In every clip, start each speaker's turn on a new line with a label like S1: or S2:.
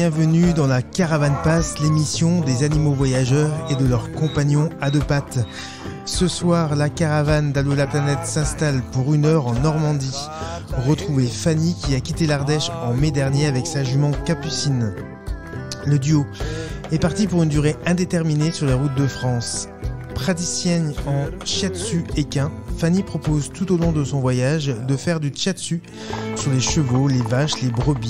S1: Bienvenue dans la Caravane Passe, l'émission des animaux voyageurs et de leurs compagnons à deux pattes. Ce soir, la caravane d'Allo la planète s'installe pour une heure en Normandie. Retrouvez Fanny qui a quitté l'Ardèche en mai dernier avec sa jument Capucine. Le duo est parti pour une durée indéterminée sur les routes de France. Praticienne en shiatsu équin, Fanny propose tout au long de son voyage de faire du shiatsu sur les chevaux, les vaches, les brebis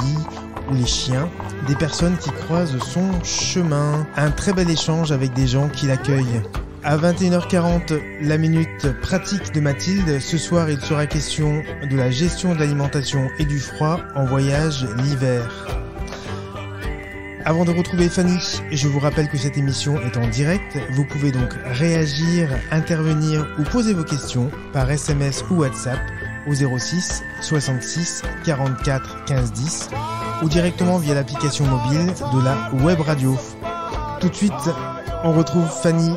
S1: ou les chiens, des personnes qui croisent son chemin. Un très bel échange avec des gens qui l'accueillent. À 21h40, la minute pratique de Mathilde. Ce soir, il sera question de la gestion de l'alimentation et du froid en voyage l'hiver. Avant de retrouver Fanny, je vous rappelle que cette émission est en direct. Vous pouvez donc réagir, intervenir ou poser vos questions par SMS ou WhatsApp au 06 66 44 15 10 ou directement via l'application mobile de la web radio. Tout de suite, on retrouve Fanny.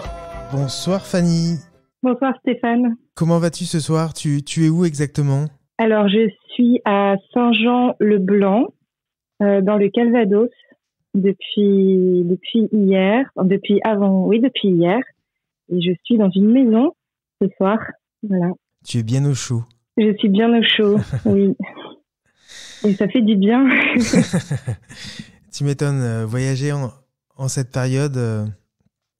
S1: Bonsoir Fanny.
S2: Bonsoir Stéphane.
S1: Comment vas-tu ce soir? Tu, tu es où exactement?
S2: Alors je suis à Saint-Jean-le-Blanc, euh, dans le Calvados, depuis, depuis hier, depuis avant, oui, depuis hier. Et je suis dans une maison ce soir. Voilà.
S1: Tu es bien au chaud.
S2: Je suis bien au chaud, oui. Et ça fait du bien.
S1: tu m'étonnes, euh, voyager en, en, cette période, euh,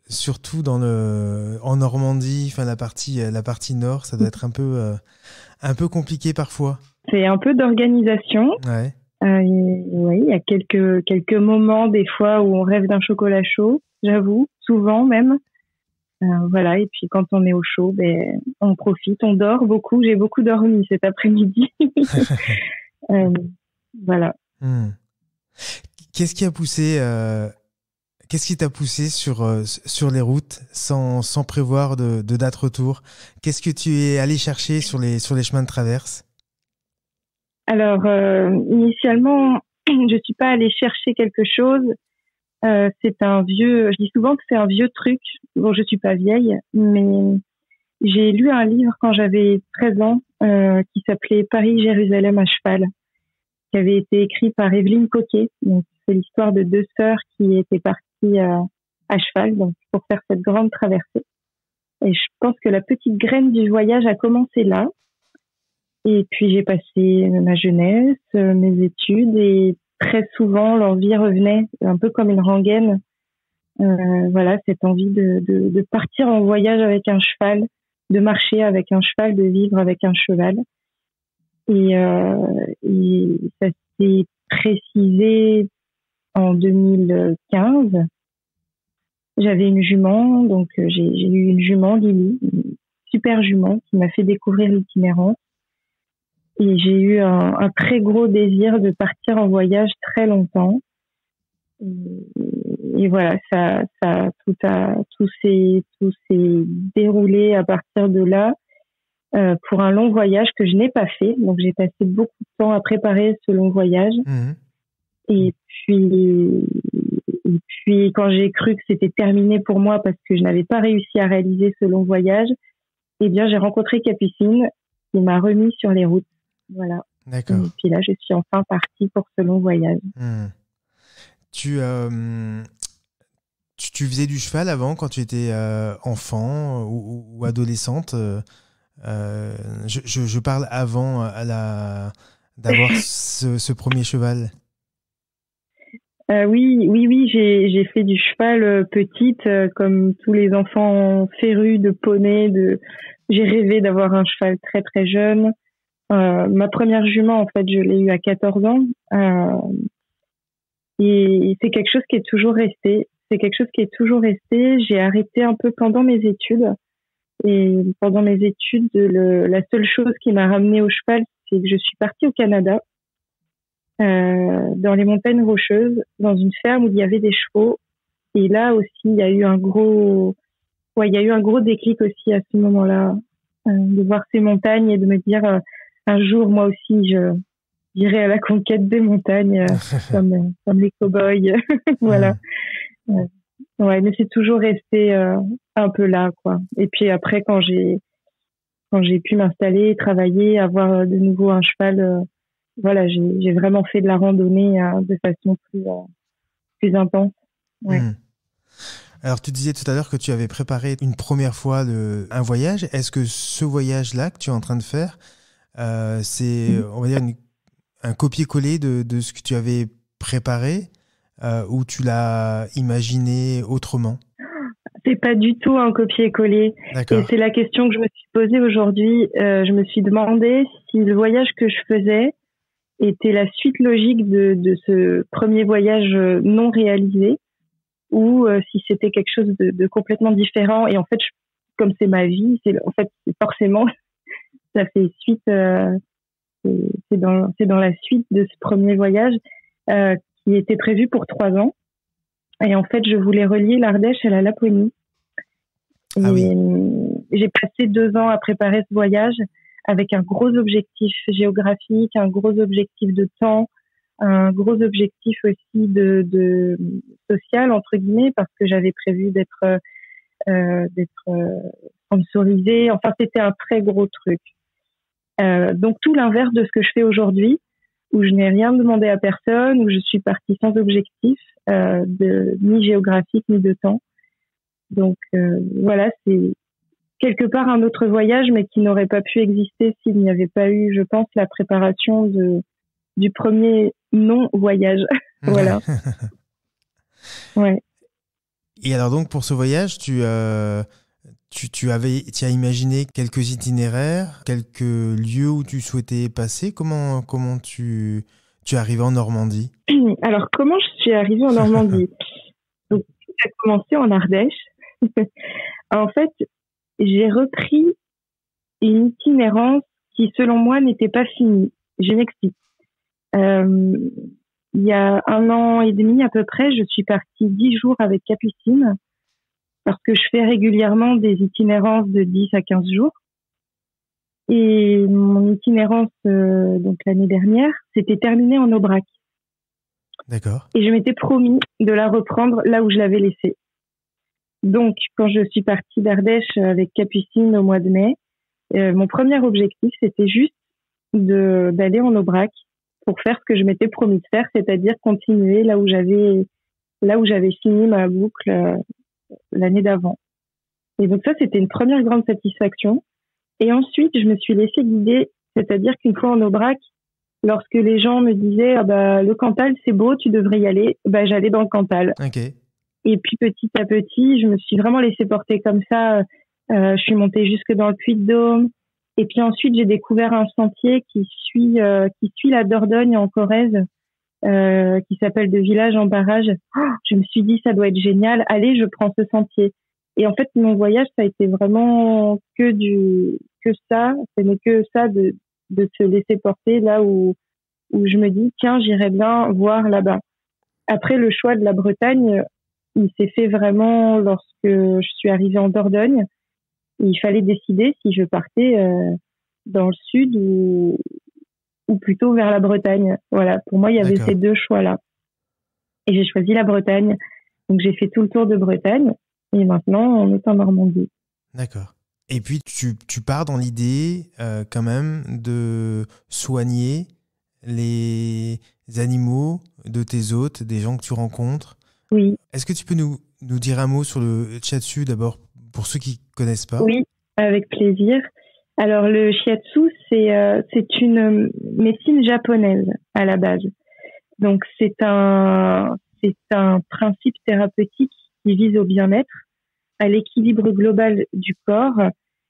S1: surtout dans le, en Normandie, enfin la partie, euh, la partie nord, ça doit être un peu, un peu compliqué parfois.
S2: C'est un peu d'organisation.
S1: Ouais.
S2: oui, il y a quelques, quelques moments, des fois, où on rêve d'un chocolat chaud, j'avoue, souvent même. voilà, et puis quand on est au chaud, ben, on profite, on dort beaucoup. J'ai beaucoup dormi cet après-midi. Euh, voilà.
S1: Hmm. Qu'est-ce qui a poussé euh, Qu'est-ce qui t'a poussé sur, euh, sur les routes sans, sans prévoir de, de date retour? Qu'est-ce que tu es allé chercher sur les, sur les chemins de traverse?
S2: Alors, initialement, je suis pas allée chercher quelque chose. c'est un vieux, je dis souvent que c'est un vieux truc. Bon, je suis pas vieille, mais j'ai lu un livre quand j'avais 13 ans qui s'appelait Paris-Jérusalem à cheval, qui avait été écrit par Evelyne Coquet. c'est l'histoire de deux sœurs qui étaient parties euh, à cheval pour faire cette grande traversée. Et je pense que la petite graine du voyage a commencé là. Et puis j'ai passé ma jeunesse, euh, mes études, et très souvent l'envie revenait, un peu comme une rengaine. Euh, voilà, cette envie de, partir en voyage avec un cheval, de marcher avec un cheval, de vivre avec un cheval. Et, euh, et ça s'est précisé en 2015. J'avais une jument, donc euh, j'ai eu une jument, Lily, une super jument qui m'a fait découvrir l'itinérance. Et j'ai eu un, très gros désir de partir en voyage très longtemps voilà, ça, ça, tout a, tout s'est, tout s'est déroulé à partir de là euh, pour un long voyage que je n'ai pas fait. Donc j'ai passé beaucoup de temps à préparer ce long voyage.
S1: Mmh.
S2: Et puis, et puis quand j'ai cru que c'était terminé pour moi parce que je n'avais pas réussi à réaliser ce long voyage, eh bien j'ai rencontré Capucine qui m'a remis sur les routes. Voilà.
S1: D'accord. Et
S2: puis là, je suis enfin partie pour ce long voyage.
S1: Mmh. Tu, euh, tu, tu, faisais du cheval avant quand tu étais euh, enfant ou, ou adolescente euh, je, je, je, parle avant à la d'avoir ce, ce, premier cheval.
S2: oui, oui, oui, j'ai fait du cheval petite, comme tous les enfants férus de poney. De, j'ai rêvé d'avoir un cheval très très jeune. ma première jument, en fait, je l'ai eue à 14 ans. Et c'est quelque chose qui est toujours resté. C'est quelque chose qui est toujours resté. J'ai arrêté un peu pendant mes études. Et pendant mes études, le, la seule chose qui m'a ramenée au cheval, c'est que je suis partie au Canada, euh, dans les montagnes rocheuses, dans une ferme où il y avait des chevaux. Et là aussi, il y a eu un gros, ouais, il y a eu un gros déclic aussi à ce moment-là, euh, de voir ces montagnes et de me dire, euh, un jour, moi aussi, je, j'irai à la conquête des montagnes comme, comme les cow-boys. voilà. Ouais, mais c'est toujours resté euh, un peu là, quoi. Et puis après, quand j'ai quand j'ai pu m'installer, travailler, avoir de nouveau un cheval, voilà, j'ai vraiment fait de la randonnée de façon plus, plus intense. Ouais. Hmm.
S1: Alors, tu disais tout à l'heure que tu avais préparé une première fois le, un voyage. Est-ce que ce voyage-là que tu es en train de faire, euh, c'est, mhm. on va dire, un copier-coller de, de, ce que tu avais préparé euh, ou tu l'as imaginé autrement
S2: C'est pas du tout un copier-coller. Et c'est la question que je me suis posée aujourd'hui. Euh, je me suis demandé si le voyage que je faisais était la suite logique de, de ce premier voyage non réalisé ou euh, si c'était quelque chose de, de, complètement différent. Et en fait, comme c'est ma vie, c'est en fait forcément ça fait suite. Euh, c'est dans la suite de ce premier voyage euh, qui était prévu pour trois ans. Et en fait, je voulais relier l'Ardèche à la Laponie. Ah oui. J'ai passé deux ans à préparer ce voyage avec un gros objectif géographique, un gros objectif de temps, un gros objectif aussi de, de social entre guillemets parce que j'avais prévu d'être euh, d'être euh, sponsorisée. Enfin, c'était un très gros truc. Euh, donc tout l'inverse de ce que je fais aujourd'hui, où je n'ai rien demandé à personne, où je suis partie sans objectif, euh, de, ni géographique ni de temps. Donc euh, voilà, c'est quelque part un autre voyage, mais qui n'aurait pas pu exister s'il n'y avait pas eu, je pense, la préparation de du premier non-voyage. voilà. ouais.
S1: Et alors donc pour ce voyage, tu, euh, tu, tu, avais, tu as imaginé quelques itinéraires, quelques lieux où tu souhaitais passer. Comment, comment tu, tu es arrivé en Normandie?
S2: Alors comment je suis arrivée en Normandie? Donc ça a commencé en Ardèche. en fait, j'ai repris une itinérance qui selon moi n'était pas finie. Je m'explique. Euh, il y a un an et demi à peu près, je suis partie dix jours avec Capucine parce que je fais régulièrement des itinérances de 10 à 15 jours. Et mon itinérance, euh, donc l'année dernière, s'était terminée en Aubrac.
S1: D'accord.
S2: Et je m'étais promis de la reprendre là où je l'avais laissée. Donc, quand je suis partie d'Ardèche avec Capucine au mois de mai, euh, mon premier objectif, c'était juste d'aller en Aubrac pour faire ce que je m'étais promis de faire, c'est-à-dire continuer là où j'avais là où j'avais fini ma boucle euh, l'année d'avant. Et donc ça, c'était une première grande satisfaction. Et ensuite, je me suis laissée guider, c'est-à-dire qu'une fois en Aubrac, lorsque les gens me disaient ah bah le Cantal c'est beau, tu devrais y aller, bah j'allais dans le Cantal.
S1: Okay.
S2: Et puis petit à petit, je me suis vraiment laissée porter comme ça. Euh, je suis montée jusque dans le Puy-de-Dôme. Et puis ensuite, j'ai découvert un sentier qui suit euh, qui suit la Dordogne en Corrèze, euh, qui s'appelle de village en barrage. Oh, je me suis dit ça doit être génial. Allez, je prends ce sentier. Et en fait, mon voyage, ça a été vraiment que du que ça. Ce n'est que ça de de se laisser porter là où où je me dis tiens, j'irai bien voir là-bas. Après, le choix de la Bretagne, il s'est fait vraiment lorsque je suis arrivée en Dordogne il fallait décider si je partais euh, dans le sud ou, ou plutôt vers la Bretagne. Voilà, pour moi, il y avait ces deux choix-là. Et j'ai choisi la Bretagne. Donc j'ai fait tout le tour de Bretagne et maintenant on est en Normandie.
S1: D'accord. Et puis tu, tu pars dans l'idée euh, quand même de soigner les animaux de tes hôtes, des gens que tu rencontres.
S2: Oui.
S1: Est-ce que tu peux nous, nous dire un mot sur le chat d'abord pour ceux qui connaissent pas?
S2: Oui, avec plaisir. Alors le shiatsu, c'est euh, c'est une médecine japonaise à la base. Donc c'est un c'est un principe thérapeutique qui vise au bien-être, à l'équilibre global du corps,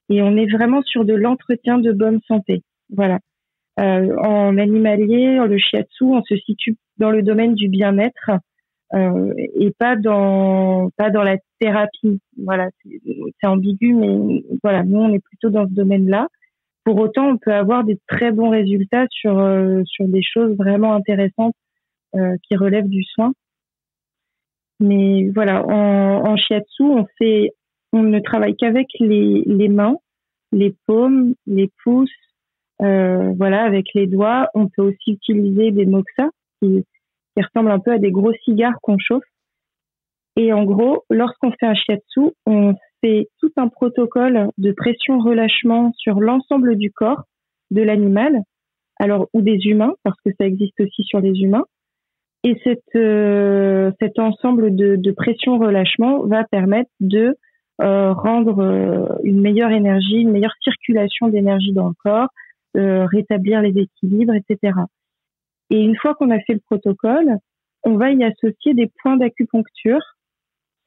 S2: et on est vraiment sur de l'entretien de bonne santé. Voilà. Euh, en animalier, le shiatsu, on se situe dans le domaine du bien-être euh, et pas dans pas dans la thérapie. Voilà, c'est ambigu, mais voilà, nous on est plutôt dans ce domaine-là. Pour autant, on peut avoir des très bons résultats sur euh, sur des choses vraiment intéressantes euh, qui relèvent du soin. Mais voilà, en, en shiatsu, on fait, on ne travaille qu'avec les, les mains, les paumes, les pouces, voilà, avec les doigts. On peut aussi utiliser des moxa, qui, qui ressemblent un peu à des gros cigares qu'on chauffe. Et en gros, lorsqu'on fait un shiatsu, on fait tout un protocole de pression-relâchement sur l'ensemble du corps de l'animal alors ou des humains parce que ça existe aussi sur les humains. Et euh, cet ensemble de, de pression-relâchement va permettre de euh, rendre euh, une meilleure énergie, une meilleure circulation d'énergie dans le corps, rétablir les équilibres, etc. Et une fois qu'on a fait le protocole, on va y associer des points d'acupuncture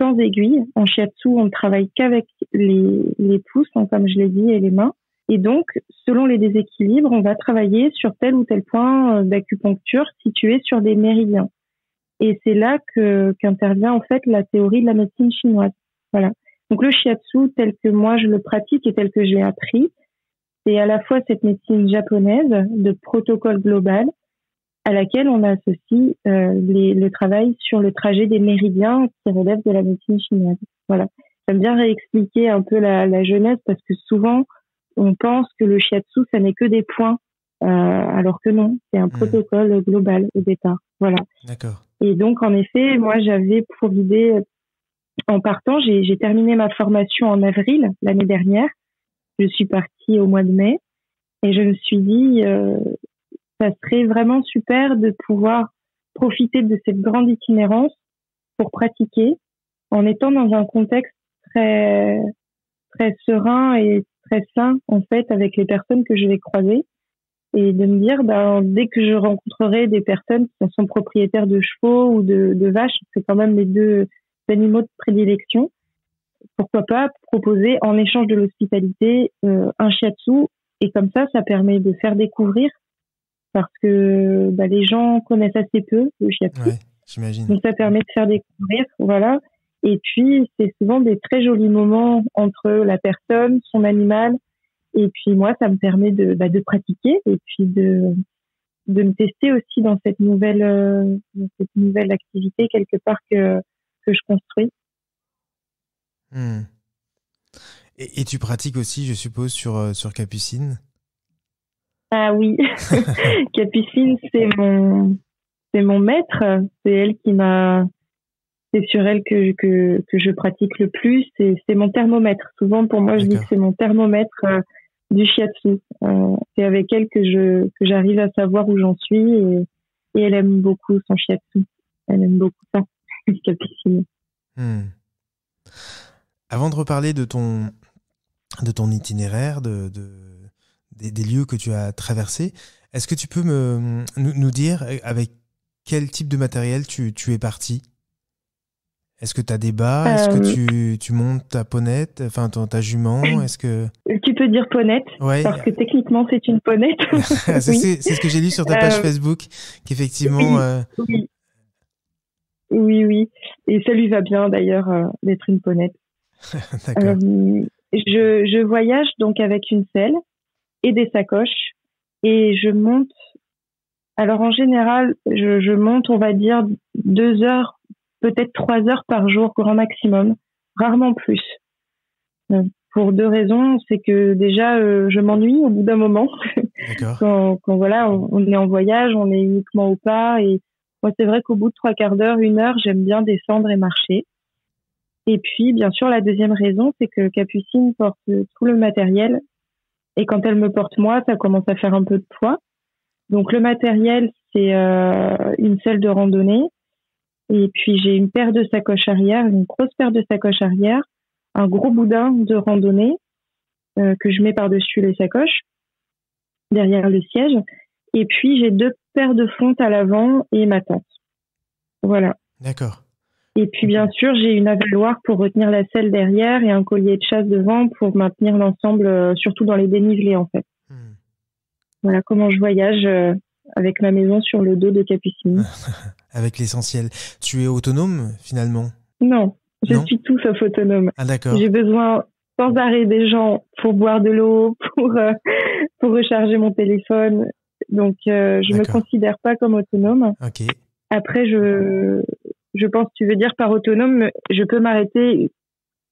S2: sans aiguille. En shiatsu, on ne travaille qu'avec les, pouces, hein, comme je l'ai dit, et les mains. Et donc, selon les déséquilibres, on va travailler sur tel ou tel point euh, d'acupuncture situé sur des méridiens. Et c'est là que qu'intervient en fait la théorie de la médecine chinoise. Voilà. Donc le shiatsu tel que moi je le pratique et tel que j'ai appris, c'est à la fois cette médecine japonaise de protocole global à laquelle on associe euh, les, le travail sur le trajet des méridiens qui relève de la médecine chinoise. Voilà. J'aime bien réexpliquer un peu la, la jeunesse parce que souvent on pense que le shiatsu, ça n'est que des points, euh, alors que non, c'est un hmm. protocole global au départ. Voilà.
S1: D'accord.
S2: Et donc, en effet, moi, j'avais pour idée, en partant, j'ai terminé ma formation en avril l'année dernière. Je suis partie au mois de mai et je me suis dit, euh, ça serait vraiment super de pouvoir profiter de cette grande itinérance pour pratiquer en étant dans un contexte très très serein et très sain en fait avec les personnes que je vais croiser et de me dire ben, dès que je rencontrerai des personnes qui sont propriétaires de chevaux ou de, de vaches, c'est quand même les deux animaux de prédilection, pourquoi pas proposer en échange de l'hospitalité euh, un shiatsu. Et comme ça ça permet de faire découvrir parce que ben, les gens connaissent assez peu le shiatsu.
S1: Ouais, j'imagine.
S2: Donc ça permet de faire découvrir, voilà. Et puis, c'est souvent des très jolis moments entre la personne, son animal. Et puis, moi, ça me permet de, bah, de pratiquer et puis de, de me tester aussi dans cette nouvelle, euh, cette nouvelle activité quelque part que, que je construis.
S1: Hmm. Et, et, tu pratiques aussi, je suppose, sur, euh, sur Capucine?
S2: Ah oui, Capucine, c'est mon, c'est mon maître. C'est elle qui m'a c'est sur elle que, que, que, je pratique le plus. C'est mon thermomètre. Souvent, pour moi, je dis que c'est mon thermomètre euh, du shiatsu. Euh, c'est avec elle que je que j'arrive à savoir où j'en suis et, et, elle aime beaucoup son shiatsu. Elle aime beaucoup ça,
S1: hmm. Avant de reparler de ton de ton itinéraire, de, de des, des, lieux que tu as traversés, est-ce que tu peux me nous, nous dire avec quel type de matériel tu, tu es parti? Est-ce que tu as des bas? Est-ce que euh, tu, tu, montes ta ponette, enfin ton, ta jument? Est-ce que
S2: tu peux dire ponette parce que techniquement c'est une ponette.
S1: c'est ce que j'ai lu sur ta page euh, Facebook, qu'effectivement. Euh,
S2: oui. oui. oui, et ça lui va bien d'ailleurs d'être une ponette.
S1: D'accord.
S2: je, je voyage donc avec une selle et des sacoches et je monte. Alors en général, je, je monte, on va dire deux heures peut-être trois heures par jour grand maximum, rarement plus. Euh, pour deux raisons, c'est que déjà euh, je m'ennuie au bout d'un moment. quand, quand, voilà, on, est en voyage, on est uniquement au pas et moi c'est vrai qu'au bout de trois quarts d'heure, une heure, j'aime bien descendre et marcher. Et puis bien sûr la deuxième raison, c'est que Capucine porte tout le matériel et quand elle me porte moi, ça commence à faire un peu de poids. Donc le matériel, c'est euh, une selle de randonnée, et puis j'ai une paire de sacoches arrière, une grosse paire de sacoches arrière, un gros boudin de randonnée euh, que je mets par-dessus les sacoches, derrière le siège. Et puis j'ai deux paires de fontes à l'avant et ma tente. Voilà.
S1: D'accord.
S2: Et puis bien sûr, j'ai une avaloir pour retenir la selle derrière et un collier de chasse devant pour maintenir l'ensemble, euh, surtout dans les dénivelés en fait. Hmm. Voilà comment je voyage euh, avec ma maison sur le dos de Capucine.
S1: avec l'essentiel. Tu es autonome finalement?
S2: Non, je suis tout sauf autonome.
S1: Ah d'accord.
S2: J'ai besoin sans arrêt des gens pour boire de l'eau, pour euh, pour recharger mon téléphone. Donc euh, je me considère pas comme autonome.
S1: Ok.
S2: Après je je pense tu veux dire par autonome, je peux m'arrêter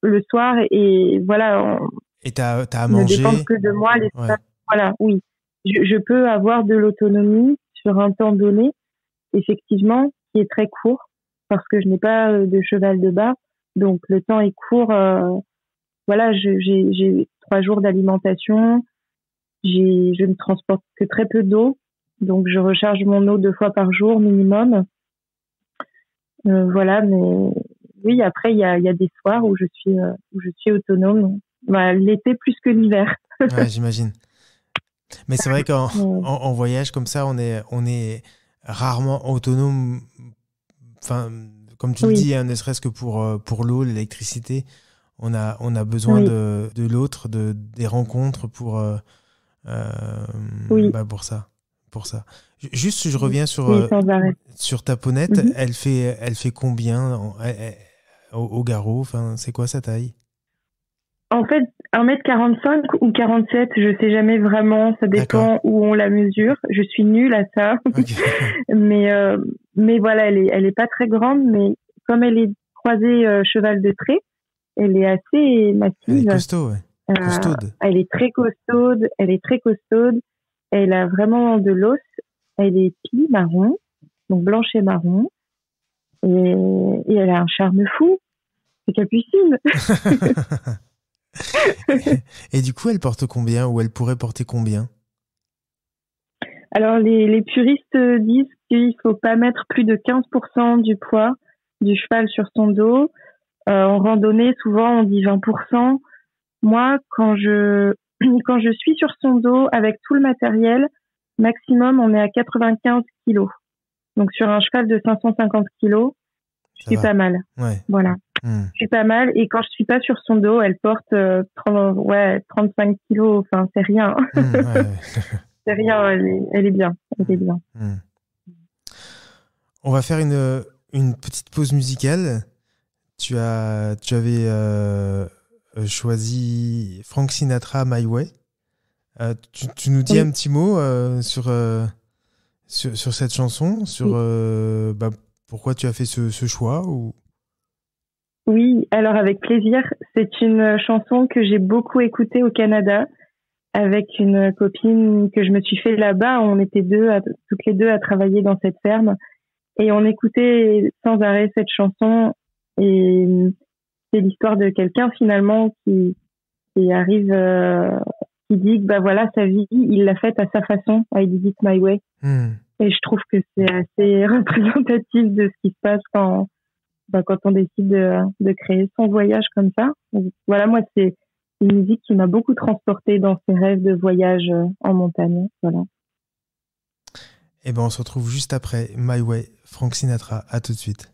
S2: le soir et voilà.
S1: et t'as as à manger?
S2: Ne dépend que de moi. Les Voilà, oui. Je, je peux avoir de l'autonomie sur un temps donné effectivement, qui est très court parce que je n'ai pas euh, de cheval de bas. Donc le temps est court. Euh, voilà, j'ai trois jours d'alimentation. Je ne transporte que très peu d'eau Donc je recharge mon eau deux fois par jour minimum. Euh, voilà, mais oui, après il y a, y a des soirs où je suis euh, où je suis autonome. Bah, L'été plus que l'hiver.
S3: ouais, j'imagine. Mais c'est vrai qu'en en, voyage comme ça, on est on est rarement autonome. Enfin, comme tu le dis, hein, ne serait-ce que pour euh, pour l'eau, l'électricité, on a on a besoin de, de l'autre, de des rencontres pour oui. bah, pour ça pour ça. Juste, je reviens sur, euh, sur ta ponette. Mhm. elle, fait, elle fait combien au, garrot? Enfin, C'est quoi sa taille?
S2: En fait, 1m45 ou 47, je sais jamais vraiment. Ça dépend où on la mesure. Je suis nulle à ça. mais, euh, mais voilà, elle est, elle est pas très grande. Mais comme elle est croisée euh, cheval de trait, elle est assez massive. Elle
S3: est costaud,
S2: elle est très costaude. Elle est très costaude. Elle a vraiment de l'os. Elle est pie marron, donc blanche et marron. Et, elle a un charme fou. C'est Capucine.
S3: et du coup, elle porte combien ou elle pourrait porter combien?
S2: Alors, les, puristes disent qu'il ne faut pas mettre plus de 15% du poids du cheval sur son dos. Euh, en randonnée, souvent, on dit 20%. Moi, quand je quand je suis sur son dos avec tout le matériel, maximum, on est à 95 kilos. Donc sur un cheval de 550 kilos, je suis pas mal. Voilà. Hmm. Je suis pas mal. Et quand je suis pas sur son dos, elle porte 30, euh, ouais, 35 kilos. Enfin, c'est rien. Hmm, c'est rien. Elle est, bien. Elle est bien. Hmm.
S3: On va faire une, une petite pause musicale. Tu as, tu avais euh, choisi Frank Sinatra My Way. Euh, tu, nous dis un petit mot euh, sur, sur, sur, cette chanson, sur bah, pourquoi tu as fait ce, ce choix ou...
S2: Oui, alors avec plaisir. C'est une chanson que j'ai beaucoup écoutée au Canada avec une copine que je me suis fait là-bas. On était deux, toutes les deux à travailler dans cette ferme et on écoutait sans arrêt cette chanson et c'est l'histoire de quelqu'un finalement qui, qui arrive, euh, qui dit que bah voilà sa vie, il l'a faite à sa façon, I did it my way. Hmm. Et je trouve que c'est assez représentatif de ce qui se passe quand bah, quand on décide de, de créer son voyage comme ça. voilà, moi c'est une musique qui m'a beaucoup transportée dans ces rêves de voyage euh, en montagne. Voilà.
S3: Et eh ben on se retrouve juste après My Way, Frank Sinatra. À tout de suite.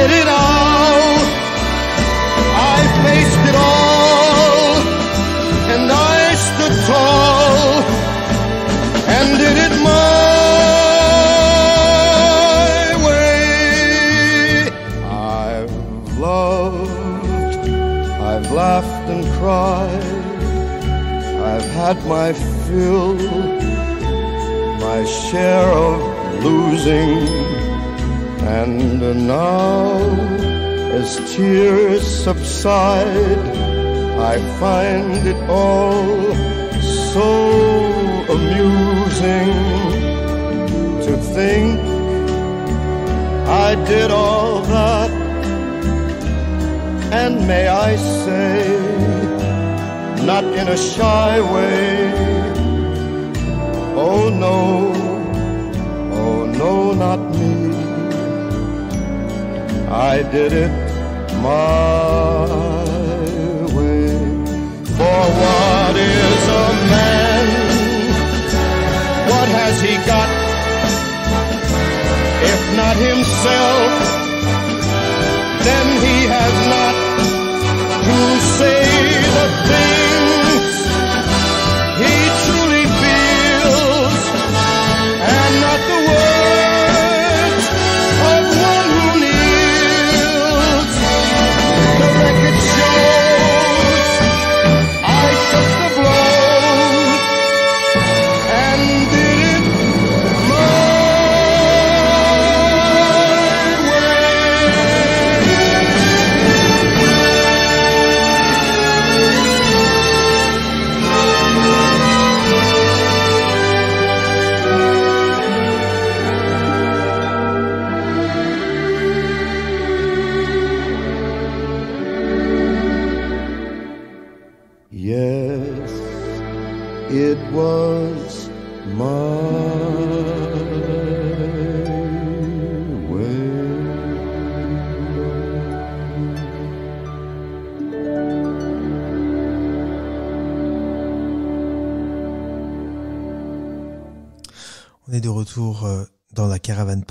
S3: did it all. I faced it all, and I stood tall, and did it my way. I've loved, I've laughed and cried, I've had my fill, my share of losing and now, as tears subside, I find it all so amusing to think I did all that. And may I say, not in a shy way, oh no, I did it my way. For what is a man? What has he got? If not himself, then he has not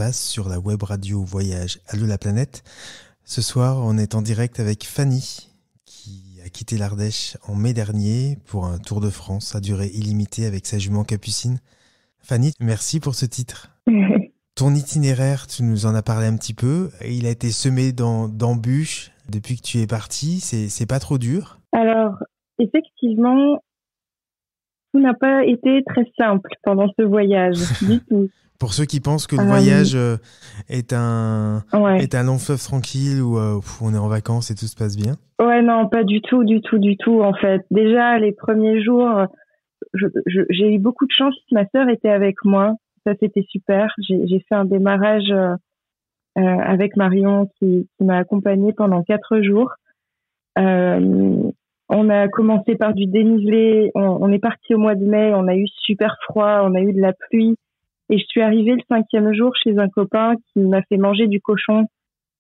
S1: Passe sur la web radio Voyage Allô la planète. Ce soir, on est en direct avec Fanny qui a quitté l'Ardèche en mai dernier pour un tour de France à durée illimitée avec sa jument Capucine. Fanny, merci pour ce titre. Ton itinéraire, tu nous en as parlé un petit peu. Il a été semé d'em- d'embûches depuis que tu es parti. C'est c'est pas trop dur.
S2: Alors, effectivement, tout n'a pas été très simple pendant ce voyage, du tout.
S1: Pour ceux qui pensent que le
S2: Euh,
S1: voyage euh, est un
S2: Ouais.
S1: est un long fleuve tranquille où euh, on est en vacances et tout se passe bien.
S2: Ouais, non, pas du tout, du tout, du tout, en fait. Déjà, les premiers jours, je- j'ai eu beaucoup de chance. Ma sœur était avec moi. Ça, c'était super. J'ai fait un démarrage euh, euh, avec Marion qui, qui m'a accompagnée pendant quatre jours. Euh, on a commencé par du dénivelé. On, on est parti au mois de mai. On a eu super froid. On a eu de la pluie. Et je suis arrivée le cinquième jour chez un copain qui m'a fait manger du cochon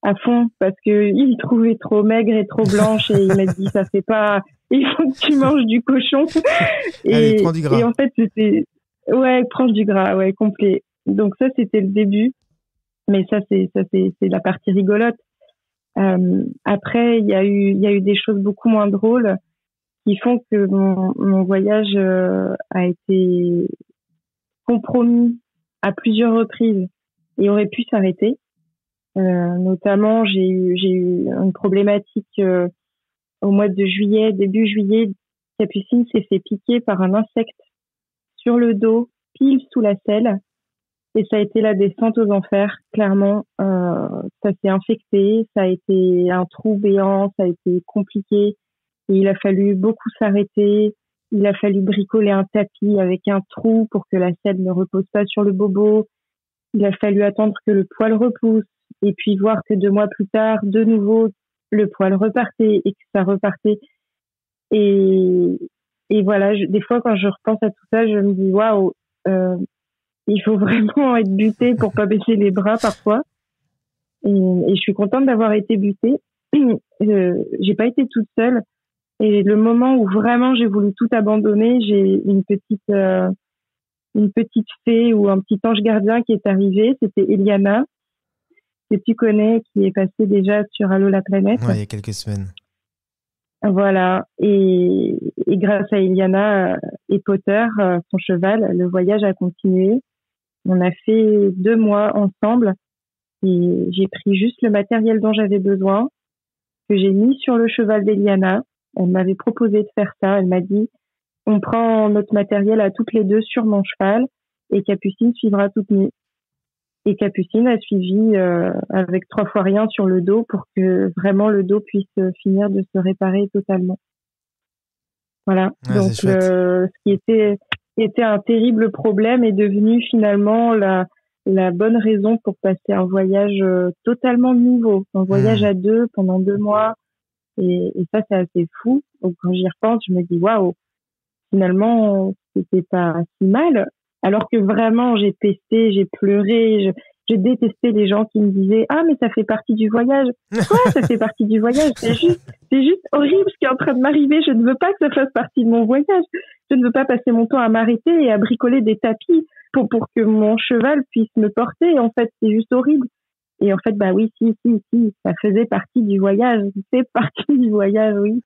S2: à fond parce que il trouvait trop maigre et trop blanche et il m'a dit ça fait pas il faut que tu manges du cochon. Et,
S1: Allez, prends du gras.
S2: et en fait c'était ouais prends du gras ouais complet. Donc ça c'était le début. Mais ça c'est ça c'est c'est la partie rigolote. Euh, après il y a eu il y a eu des choses beaucoup moins drôles qui font que mon, mon voyage euh, a été compromis à plusieurs reprises et aurait pu s'arrêter euh, notamment, j'ai eu, j'ai eu une problématique euh, au mois de juillet, début juillet. Capucine s'est fait piquer par un insecte sur le dos, pile sous la selle. Et ça a été la descente aux enfers, clairement. Euh, ça s'est infecté, ça a été un trou béant, ça a été compliqué. Et il a fallu beaucoup s'arrêter. Il a fallu bricoler un tapis avec un trou pour que la selle ne repose pas sur le bobo. Il a fallu attendre que le poil repousse et puis voir que deux mois plus tard, de nouveau, le poil repartait et que ça repartait. Et, voilà, des fois, quand je repense à tout ça, je me dis, waouh, euh, il faut vraiment être buté pour pas baisser les bras parfois. Et, et je suis contente d'avoir été butée. Euh, j'ai pas été toute seule. Et le moment où vraiment j'ai voulu tout abandonner, j'ai une petite, euh, une petite fée ou un petit ange gardien qui est arrivé. C'était Eliana que tu connais, qui est passée déjà sur Allo la planète.
S1: Ouais, il y a quelques semaines.
S2: Voilà. Et, et grâce à Eliana euh, et Potter, euh, son cheval, le voyage a continué. On a fait deux mois ensemble et j'ai pris juste le matériel dont j'avais besoin, que j'ai mis sur le cheval d'Eliana. Elle m'avait proposé de faire ça. Elle m'a dit, on prend notre matériel à toutes les deux sur mon cheval et Capucine suivra toute nue. Et Capucine a suivi euh, avec trois fois rien sur le dos pour que vraiment le dos puisse finir de se réparer totalement. Voilà. Donc ce qui était était un terrible problème est devenu finalement la la bonne raison pour passer un voyage euh, totalement nouveau, un voyage hmm. à deux pendant deux mois. Et, ça, c'est assez fou. Donc quand j'y repense, je me dis waouh, finalement, c'était pas si mal. Alors que vraiment, j'ai testé, j'ai pleuré, j'ai détesté les gens qui me disaient ah mais ça fait partie du voyage. Quoi, ça fait partie du voyage? C'est juste, c'est juste horrible ce qui est en train de m'arriver. Je ne veux pas que ça fasse partie de mon voyage. Je ne veux pas passer mon temps à m'arrêter et à bricoler des tapis pour pour que mon cheval puisse me porter. En fait, c'est juste horrible. Et en fait, bah oui, si, si, si, ça faisait partie du voyage. C'est partie du voyage, oui.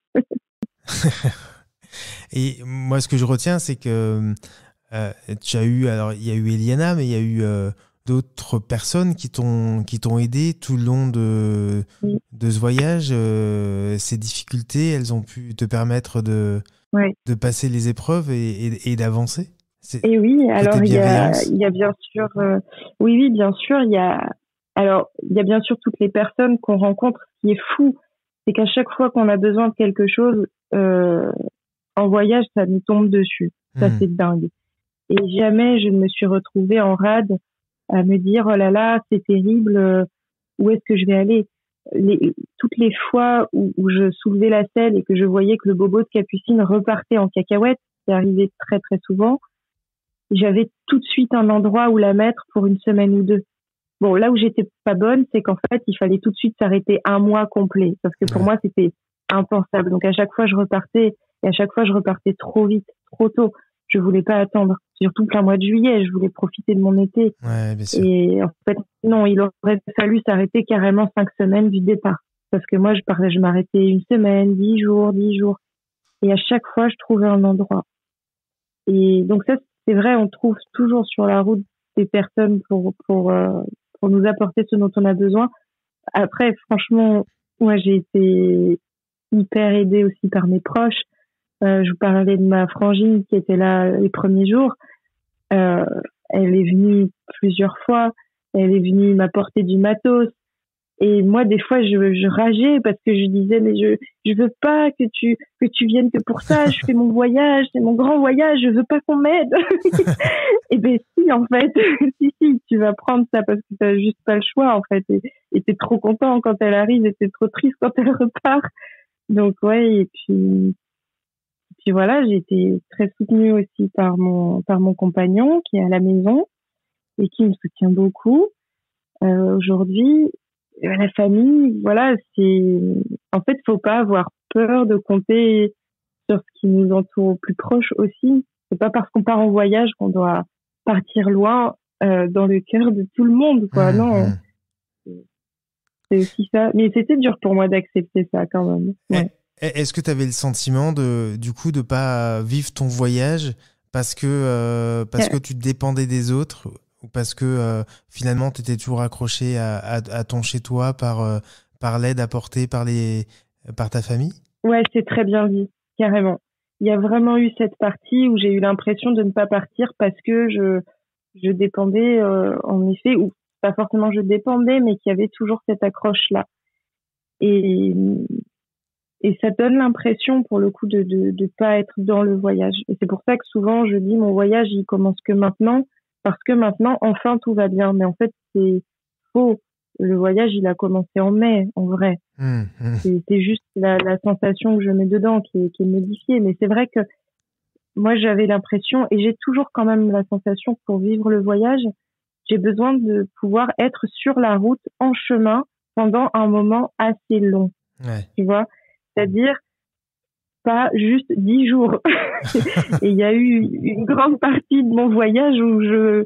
S1: et moi, ce que je retiens, c'est que euh, tu as eu, alors il y a eu Eliana, mais il y a eu euh, d'autres personnes qui t'ont qui t'ont aidé tout le long de de ce voyage. Euh, ces difficultés, elles ont pu te permettre de de passer les épreuves et, et, d'avancer.
S2: Et oui, alors il y, a, il y a bien sûr, oui, oui, bien sûr, il y a, alors il y a bien sûr toutes les personnes qu'on rencontre. Ce qui est fou, c'est qu'à chaque fois qu'on a besoin de quelque chose en voyage, ça nous tombe dessus. Ça, hmm. c'est dingue. Et jamais je ne me suis retrouvée en rade à me dire oh là là c'est terrible euh, où est-ce que je vais aller? Les, toutes les fois où, où, je soulevais la selle et que je voyais que le bobo de Capucine repartait en cacahuète c'est arrivé très très souvent j'avais tout de suite un endroit où la mettre pour une semaine ou deux bon là où j'étais pas bonne c'est qu'en fait il fallait tout de suite s'arrêter un mois complet parce que pour moi c'était impensable donc à chaque fois je repartais et à chaque fois je repartais trop vite trop tôt je voulais pas attendre, surtout plein mois de juillet, je voulais profiter de mon été.
S1: Ouais, bien sûr.
S2: Et en fait, non, il aurait fallu s'arrêter carrément cinq semaines du départ. Parce que moi, je parlais, je m'arrêtais une semaine, dix jours, dix jours. Et à chaque fois, je trouvais un endroit. Et donc ça, c'est vrai, on trouve toujours sur la route des personnes pour, pour, euh, pour nous apporter ce dont on a besoin. Après, franchement, moi, j'ai été hyper aidée aussi par mes proches. Euh, je vous parlais de ma frangine qui était là les premiers jours. Euh, elle est venue plusieurs fois. Elle est venue m'apporter du matos. Et moi, des fois, je, je rageais parce que je disais, mais je, je veux pas que tu, que tu viennes que pour ça. Je fais mon voyage, c'est mon grand voyage. Je veux pas qu'on m'aide. et ben si, en fait, si, si, tu vas prendre ça parce que t'as juste pas le choix, en fait. Et t'es trop content quand elle arrive et t'es trop triste quand elle repart. Donc ouais, et puis puis voilà, j'ai été très soutenue aussi par mon par mon compagnon qui est à la maison et qui me soutient beaucoup. Euh, Aujourd'hui, la famille, voilà, c'est en fait, faut pas avoir peur de compter sur ce qui nous entoure au plus proche aussi. C'est pas parce qu'on part en voyage qu'on doit partir loin euh, dans le cœur de tout le monde, quoi. Mmh, non. Mmh. C'est aussi ça. Mais c'était dur pour moi d'accepter ça quand même. Ouais.
S1: Est-ce que tu avais le sentiment de, du coup de pas vivre ton voyage parce que, euh, parce que tu dépendais des autres ou parce que euh, finalement tu étais toujours accroché à, ton chez-toi par, euh, l'aide apportée par, ta famille?
S2: Ouais, c'est très bien dit, carrément. Il y a vraiment eu cette partie où j'ai eu l'impression de ne pas partir parce que je, dépendais, en effet, ou pas forcément je dépendais, mais qu'il y avait toujours cette accroche-là. Et ça donne l'impression pour le coup de de pas être dans le voyage et c'est pour ça que souvent je dis mon voyage il commence que maintenant parce que maintenant enfin tout va bien. Mais en fait c'est faux. Le voyage il a commencé en mai en vrai. Mmh, mmh. c'est juste la, la sensation que je mets dedans qui est, qui est modifiée. Mais c'est vrai que moi j'avais l'impression et j'ai toujours quand même la sensation que pour vivre le voyage j'ai besoin de pouvoir être sur la route en chemin pendant un moment assez long.
S1: Ouais.
S2: tu vois? C'est-à-dire pas juste dix jours. et il y a eu une grande partie de mon voyage où je,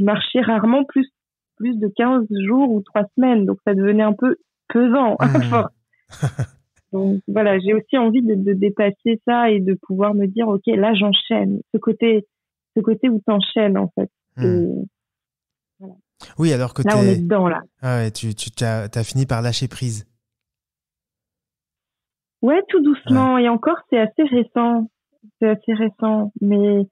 S2: marchais rarement plus plus de 15 jours ou trois semaines, donc ça devenait un peu pesant à mmh. Donc voilà, j'ai aussi envie de, de, dépasser ça et de pouvoir me dire ok là j'enchaîne. Ce côté, ce côté où t'enchaînes en fait. Mmh.
S1: Oui, alors que
S2: là on est dedans là.
S1: Ah ouais, tu, tu as, as fini par lâcher prise.
S2: Ouais, tout doucement. Et encore, c'est assez récent. C'est assez récent. Mais,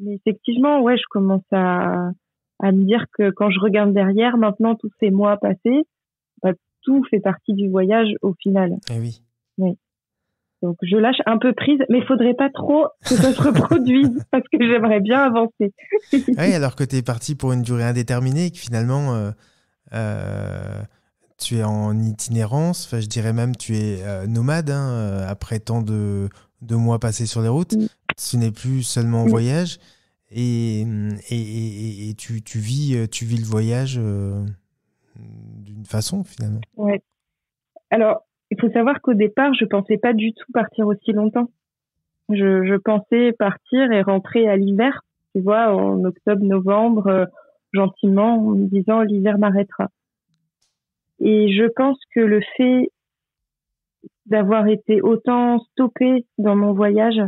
S2: mais effectivement, ouais, je commence à, à me dire que quand je regarde derrière, maintenant, tous ces mois passés, bah, tout fait partie du voyage au final.
S1: Eh oui.
S2: Oui. Donc je lâche un peu prise, mais il faudrait pas trop que ça se reproduise parce que j'aimerais bien avancer.
S1: oui, alors que tu es parti pour une durée indéterminée et que finalement euh, euh, tu es en itinérance, enfin je dirais même tu es euh, nomade hein, après tant de, de, mois passés sur les routes. Ce n'est plus seulement en voyage et, et, et, tu, tu, vis, tu vis le voyage d'une façon finalement.
S2: Ouais. Alors il faut savoir qu'au départ, je pensais pas du tout partir aussi longtemps. Je, je pensais partir et rentrer à l'hiver, tu vois, en octobre, novembre, euh, gentiment, en me disant l'hiver m'arrêtera. Et je pense que le fait d'avoir été autant stoppé dans mon voyage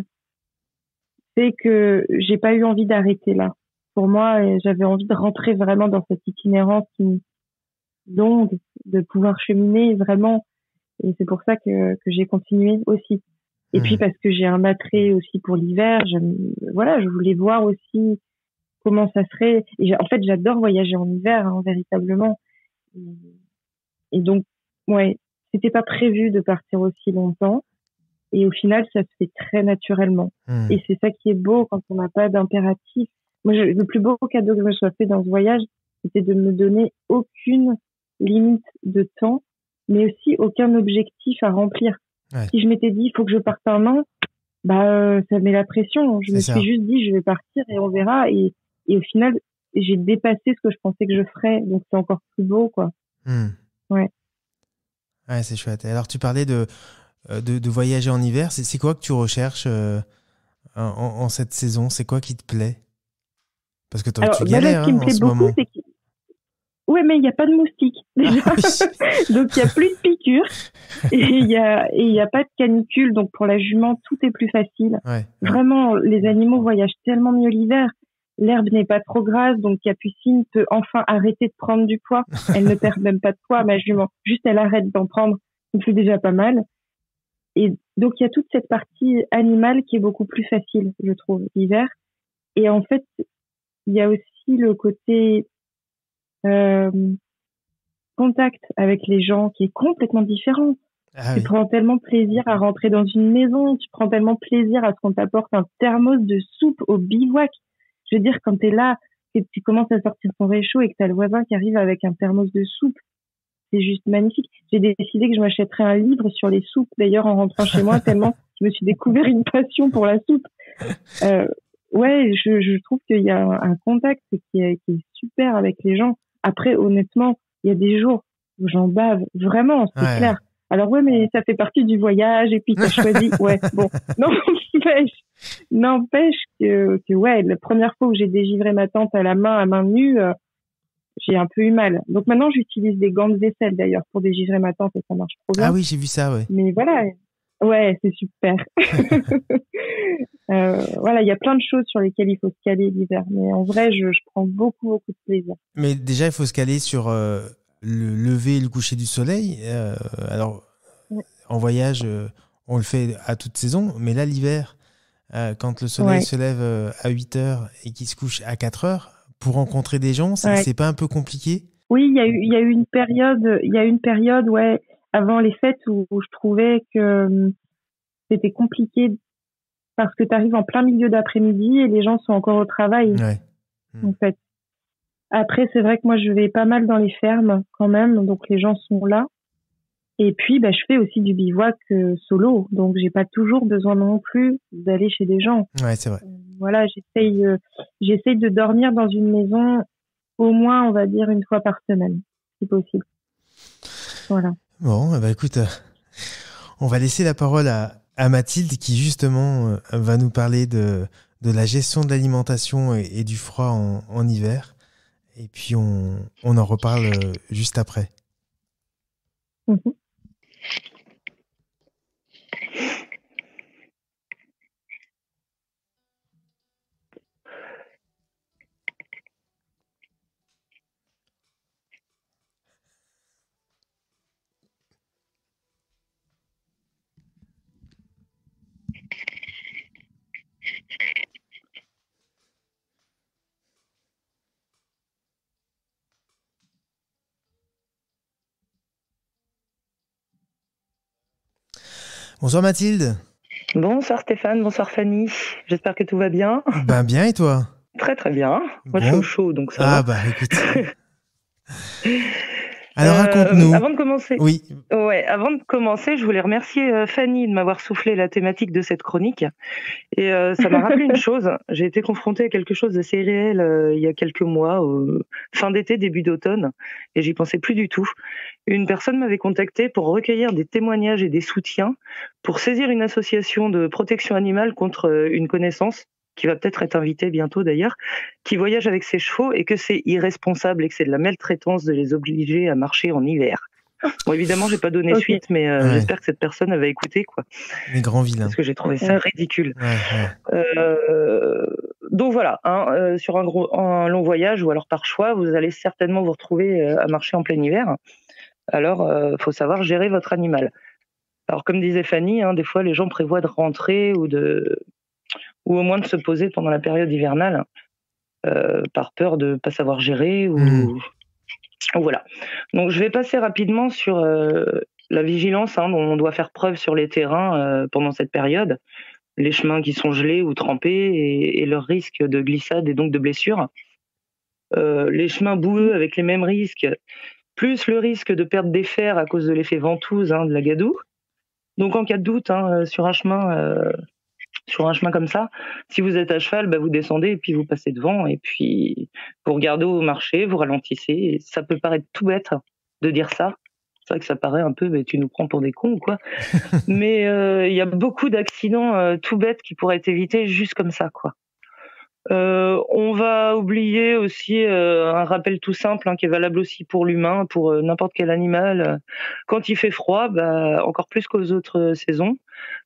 S2: fait que j'ai pas eu envie d'arrêter là. Pour moi, j'avais envie de rentrer vraiment dans cette itinérance longue, de pouvoir cheminer vraiment et c'est pour ça que, que j'ai continué aussi. Et puis hmm. parce que j'ai un attrait aussi pour l'hiver, voilà, je voulais voir aussi comment ça serait. Et en fait, j'adore voyager en hiver, hein, véritablement. Et donc, ouais, c'était pas prévu de partir aussi longtemps. Et au final, ça se fait très naturellement. Hmm. Et c'est ça qui est beau quand on n'a pas d'impératif. Moi, le plus beau cadeau que je me sois fait dans ce voyage, c'était de me donner aucune limite de temps mais aussi aucun objectif à remplir. Si je m'étais dit, il faut que je parte un an, bah, euh, ça met la pression. Je me suis juste dit, je vais partir et on verra. Et, et au final, j'ai dépassé ce que je pensais que je ferais. Donc, c'est encore plus beau, quoi.
S1: Hmm.
S2: Ouais.
S1: Ouais, c'est chouette. Alors, tu parlais de, euh, de, de voyager en hiver. C'est quoi que tu recherches euh, en, en, cette saison? C'est quoi qui te plaît? Parce que toi, tu galères
S2: ce qui me hein, plaît beaucoup, c'est Ouais, mais il n'y a pas de moustiques. Ah donc il n'y a plus de piqûres et il n'y a pas de canicule. Donc pour la jument, tout est plus facile. Vraiment, les animaux voyagent tellement mieux l'hiver. L'herbe n'est pas trop grasse, donc Capucine peut enfin arrêter de prendre du poids. Elle ne perd même pas de poids, ma jument. Juste, elle arrête d'en prendre. C'est déjà pas mal. Et donc, il y a toute cette partie animale qui est beaucoup plus facile, je trouve, l'hiver. Et en fait, il y a aussi le côté euh, contact avec les gens qui est complètement différent. Ah tu prends tellement plaisir à rentrer dans une maison, tu prends tellement plaisir à ce qu'on t'apporte un thermos de soupe au bivouac. Je veux dire, quand tu es là, et tu commences à sortir ton réchaud et que tu as le voisin qui arrive avec un thermos de soupe, c'est juste magnifique. J'ai décidé que je m'achèterais un livre sur les soupes, d'ailleurs, en rentrant chez moi, tellement je me suis découvert une passion pour la soupe. Euh, ouais, je, je trouve qu'il y a un, contact qui est, qui est super avec les gens. Après, honnêtement, il y a des jours où j'en bave vraiment, c'est clair. Alors ouais, mais ça fait partie du voyage et puis t'as choisi. Ouais, bon, n'empêche, n'empêche que, que ouais, la première fois où j'ai dégivré ma tante à la main, à main nue, euh, j'ai un peu eu mal. Donc maintenant, j'utilise des gants de vaisselle d'ailleurs pour dégivrer ma tante et ça marche trop bien.
S1: Ah oui, j'ai vu ça, ouais.
S2: Mais voilà, ouais, c'est super. Euh, voilà, il y a plein de choses sur lesquelles il faut se caler l'hiver. Mais en vrai, je, prends beaucoup, beaucoup de plaisir.
S1: Mais déjà, il faut se caler sur euh, le lever et le coucher du soleil. Euh, alors, en voyage, on le fait à toute saison. Mais là, l'hiver, quand le soleil se lève à 8 heures et qu'il se couche à 4 heures, pour rencontrer des gens, c'est pas un peu compliqué?
S2: Oui, il y, a eu, y a eu une période, il y a une période, ouais, avant les fêtes où je trouvais que hum, c'était compliqué parce que tu arrives en plein milieu d'après-midi et les gens sont encore au travail. En fait. Après, c'est vrai que moi, je vais pas mal dans les fermes quand même, donc les gens sont là. Et puis, bah, je fais aussi du bivouac euh, solo, donc j'ai pas toujours besoin non plus d'aller chez des gens.
S1: Ouais, c'est vrai.
S2: Euh, voilà, j'essaye, euh, j'essaye de dormir dans une maison au moins, on va dire, une fois par semaine, si possible. Voilà.
S1: Bon, bah écoute, on va laisser la parole à, à Mathilde qui justement va nous parler de, de la gestion de l'alimentation et, du froid en, hiver. Et puis on, en reparle euh, juste après. Mhm. Bonsoir Mathilde.
S4: Bonsoir Stéphane, bonsoir Fanny. J'espère que tout va bien.
S1: Ben bien et toi?
S4: Très très bien. Moi je suis au chaud donc ça
S1: ah,
S4: va.
S1: bah écoute. Alors raconte-nous.
S4: Euh, avant de commencer.
S1: Oui.
S4: Ouais, avant de commencer, je voulais remercier euh, Fanny de m'avoir soufflé la thématique de cette chronique. Et euh, ça m'a rappelé une chose. J'ai été confrontée à quelque chose d'assez réel il y a quelques mois, fin d'été, début d'automne, et j'y pensais plus du tout. Une personne m'avait contacté pour recueillir des témoignages et des soutiens pour saisir une association de protection animale contre une connaissance qui va peut-être être invité bientôt d'ailleurs, qui voyage avec ses chevaux et que c'est irresponsable et que c'est de la maltraitance de les obliger à marcher en hiver. Bon, évidemment, j'ai pas donné suite, mais euh,
S1: Ouais.
S4: j'espère que cette personne avait écouté, quoi,
S1: Les grands vilains.
S4: parce que j'ai trouvé ça ridicule.
S1: Ouais, ouais.
S4: Euh, donc voilà, hein, euh, sur un, gros, un long voyage ou alors par choix, vous allez certainement vous retrouver euh, à marcher en plein hiver. Alors, euh, faut savoir gérer votre animal. Alors, comme disait Fanny, hein, des fois, les gens prévoient de rentrer ou de, ou au moins de se poser pendant la période hivernale, euh, par peur de pas savoir gérer ou,
S1: Mhm.
S4: ou voilà. Donc, je vais passer rapidement sur euh, la vigilance hein, dont on doit faire preuve sur les terrains euh, pendant cette période les chemins qui sont gelés ou trempés et, et leur risque de glissade et donc de blessure. Les chemins boueux avec les mêmes risques, plus le risque de perte des fers à cause de l'effet ventouse hein, de la gadoue. Donc en cas de doute hein, sur un chemin, sur un chemin comme ça, si vous êtes à cheval, bah, vous descendez et puis vous passez devant et puis vous regardez au marché, vous ralentissez. Et ça peut paraître tout bête de dire ça. C'est vrai que ça paraît un peu, mais tu nous prends pour des cons ou quoi? mais euh, il y a beaucoup d'accidents euh, tout bêtes qui pourraient être évités juste comme ça, quoi. Euh, on va oublier aussi euh, un rappel tout simple hein, qui est valable aussi pour l'humain, pour euh, n'importe quel animal. Quand il fait froid, bah, encore plus qu'aux autres saisons,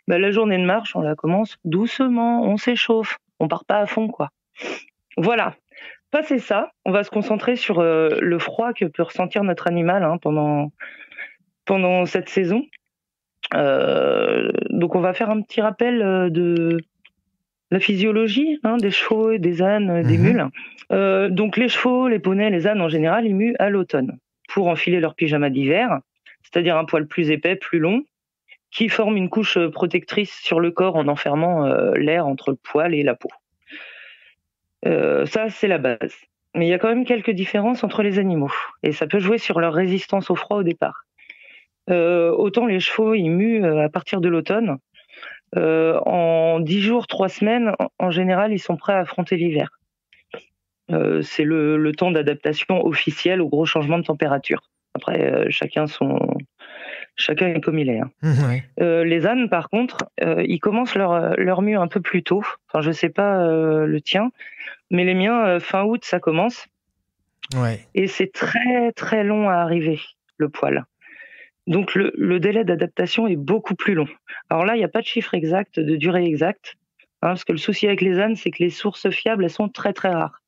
S4: bah, la journée de marche, on la commence doucement, on s'échauffe, on part pas à fond, quoi. Voilà. Passé ça, on va se concentrer sur le froid que peut ressentir notre animal hein, pendant pendant cette saison. Donc on va faire un petit rappel de la physiologie hein, des chevaux, et des ânes, euh, des
S1: Mhm.
S4: mules. Euh, donc les chevaux, les poneys, les ânes en général, ils muent à l'automne pour enfiler leur pyjama d'hiver, c'est-à-dire un poil plus épais, plus long, qui forme une couche euh, protectrice sur le corps en enfermant euh, l'air entre le poil et la peau. Euh, ça, c'est la base. Mais il y a quand même quelques différences entre les animaux, et ça peut jouer sur leur résistance au froid au départ. Autant les chevaux, ils muent à partir de l'automne. Euh, en 10 jours, 3 semaines, en, général, ils sont prêts à affronter l'hiver. Euh, c'est le, le temps d'adaptation officiel au gros changement de température. Après, euh, chacun son, chacun est comme il est. hein. Les ânes, par contre, ils commencent leur, leur mue un peu plus tôt. Enfin, je sais pas le tien, mais les miens, fin août, ça commence.
S1: Ouais.
S4: Et c'est très très long à arriver, le poil. Donc le, le délai d'adaptation est beaucoup plus long. Alors là, il n'y a pas de chiffre exact, de durée exacte, hein, parce que le souci avec les ânes, c'est que les sources fiables, elles sont très très rares.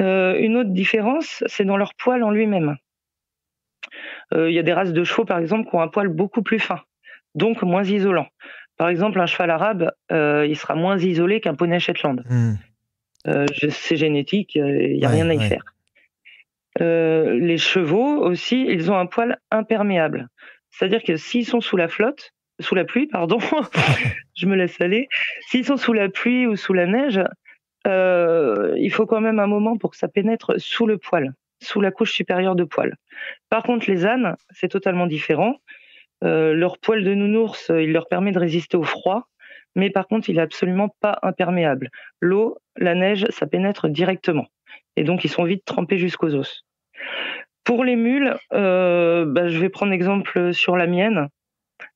S4: Euh, une autre différence, c'est dans leur poil en lui-même. Euh, Il y a des races de chevaux, par exemple, qui ont un poil beaucoup plus fin, donc moins isolant. Par exemple, un cheval arabe, euh, il sera moins isolé qu'un poney Shetland.
S1: Hmm.
S4: Euh, c'est génétique, il n'y a
S1: Ouais,
S4: rien à y
S1: ouais.
S4: faire. Euh, les chevaux aussi, ils ont un poil imperméable. C'est-à-dire que s'ils sont sous la flotte, sous la pluie, pardon, je me laisse aller. S'ils sont sous la pluie ou sous la neige, euh, il faut quand même un moment pour que ça pénètre sous le poil, sous la couche supérieure de poil. Par contre, les ânes, c'est totalement différent. Euh, leur poil de nounours, il leur permet de résister au froid, mais par contre, il est absolument pas imperméable. L'eau, la neige, ça pénètre directement. Et donc, ils sont vite trempés jusqu'aux os. Pour les mules, euh, bah, je vais prendre exemple sur la mienne.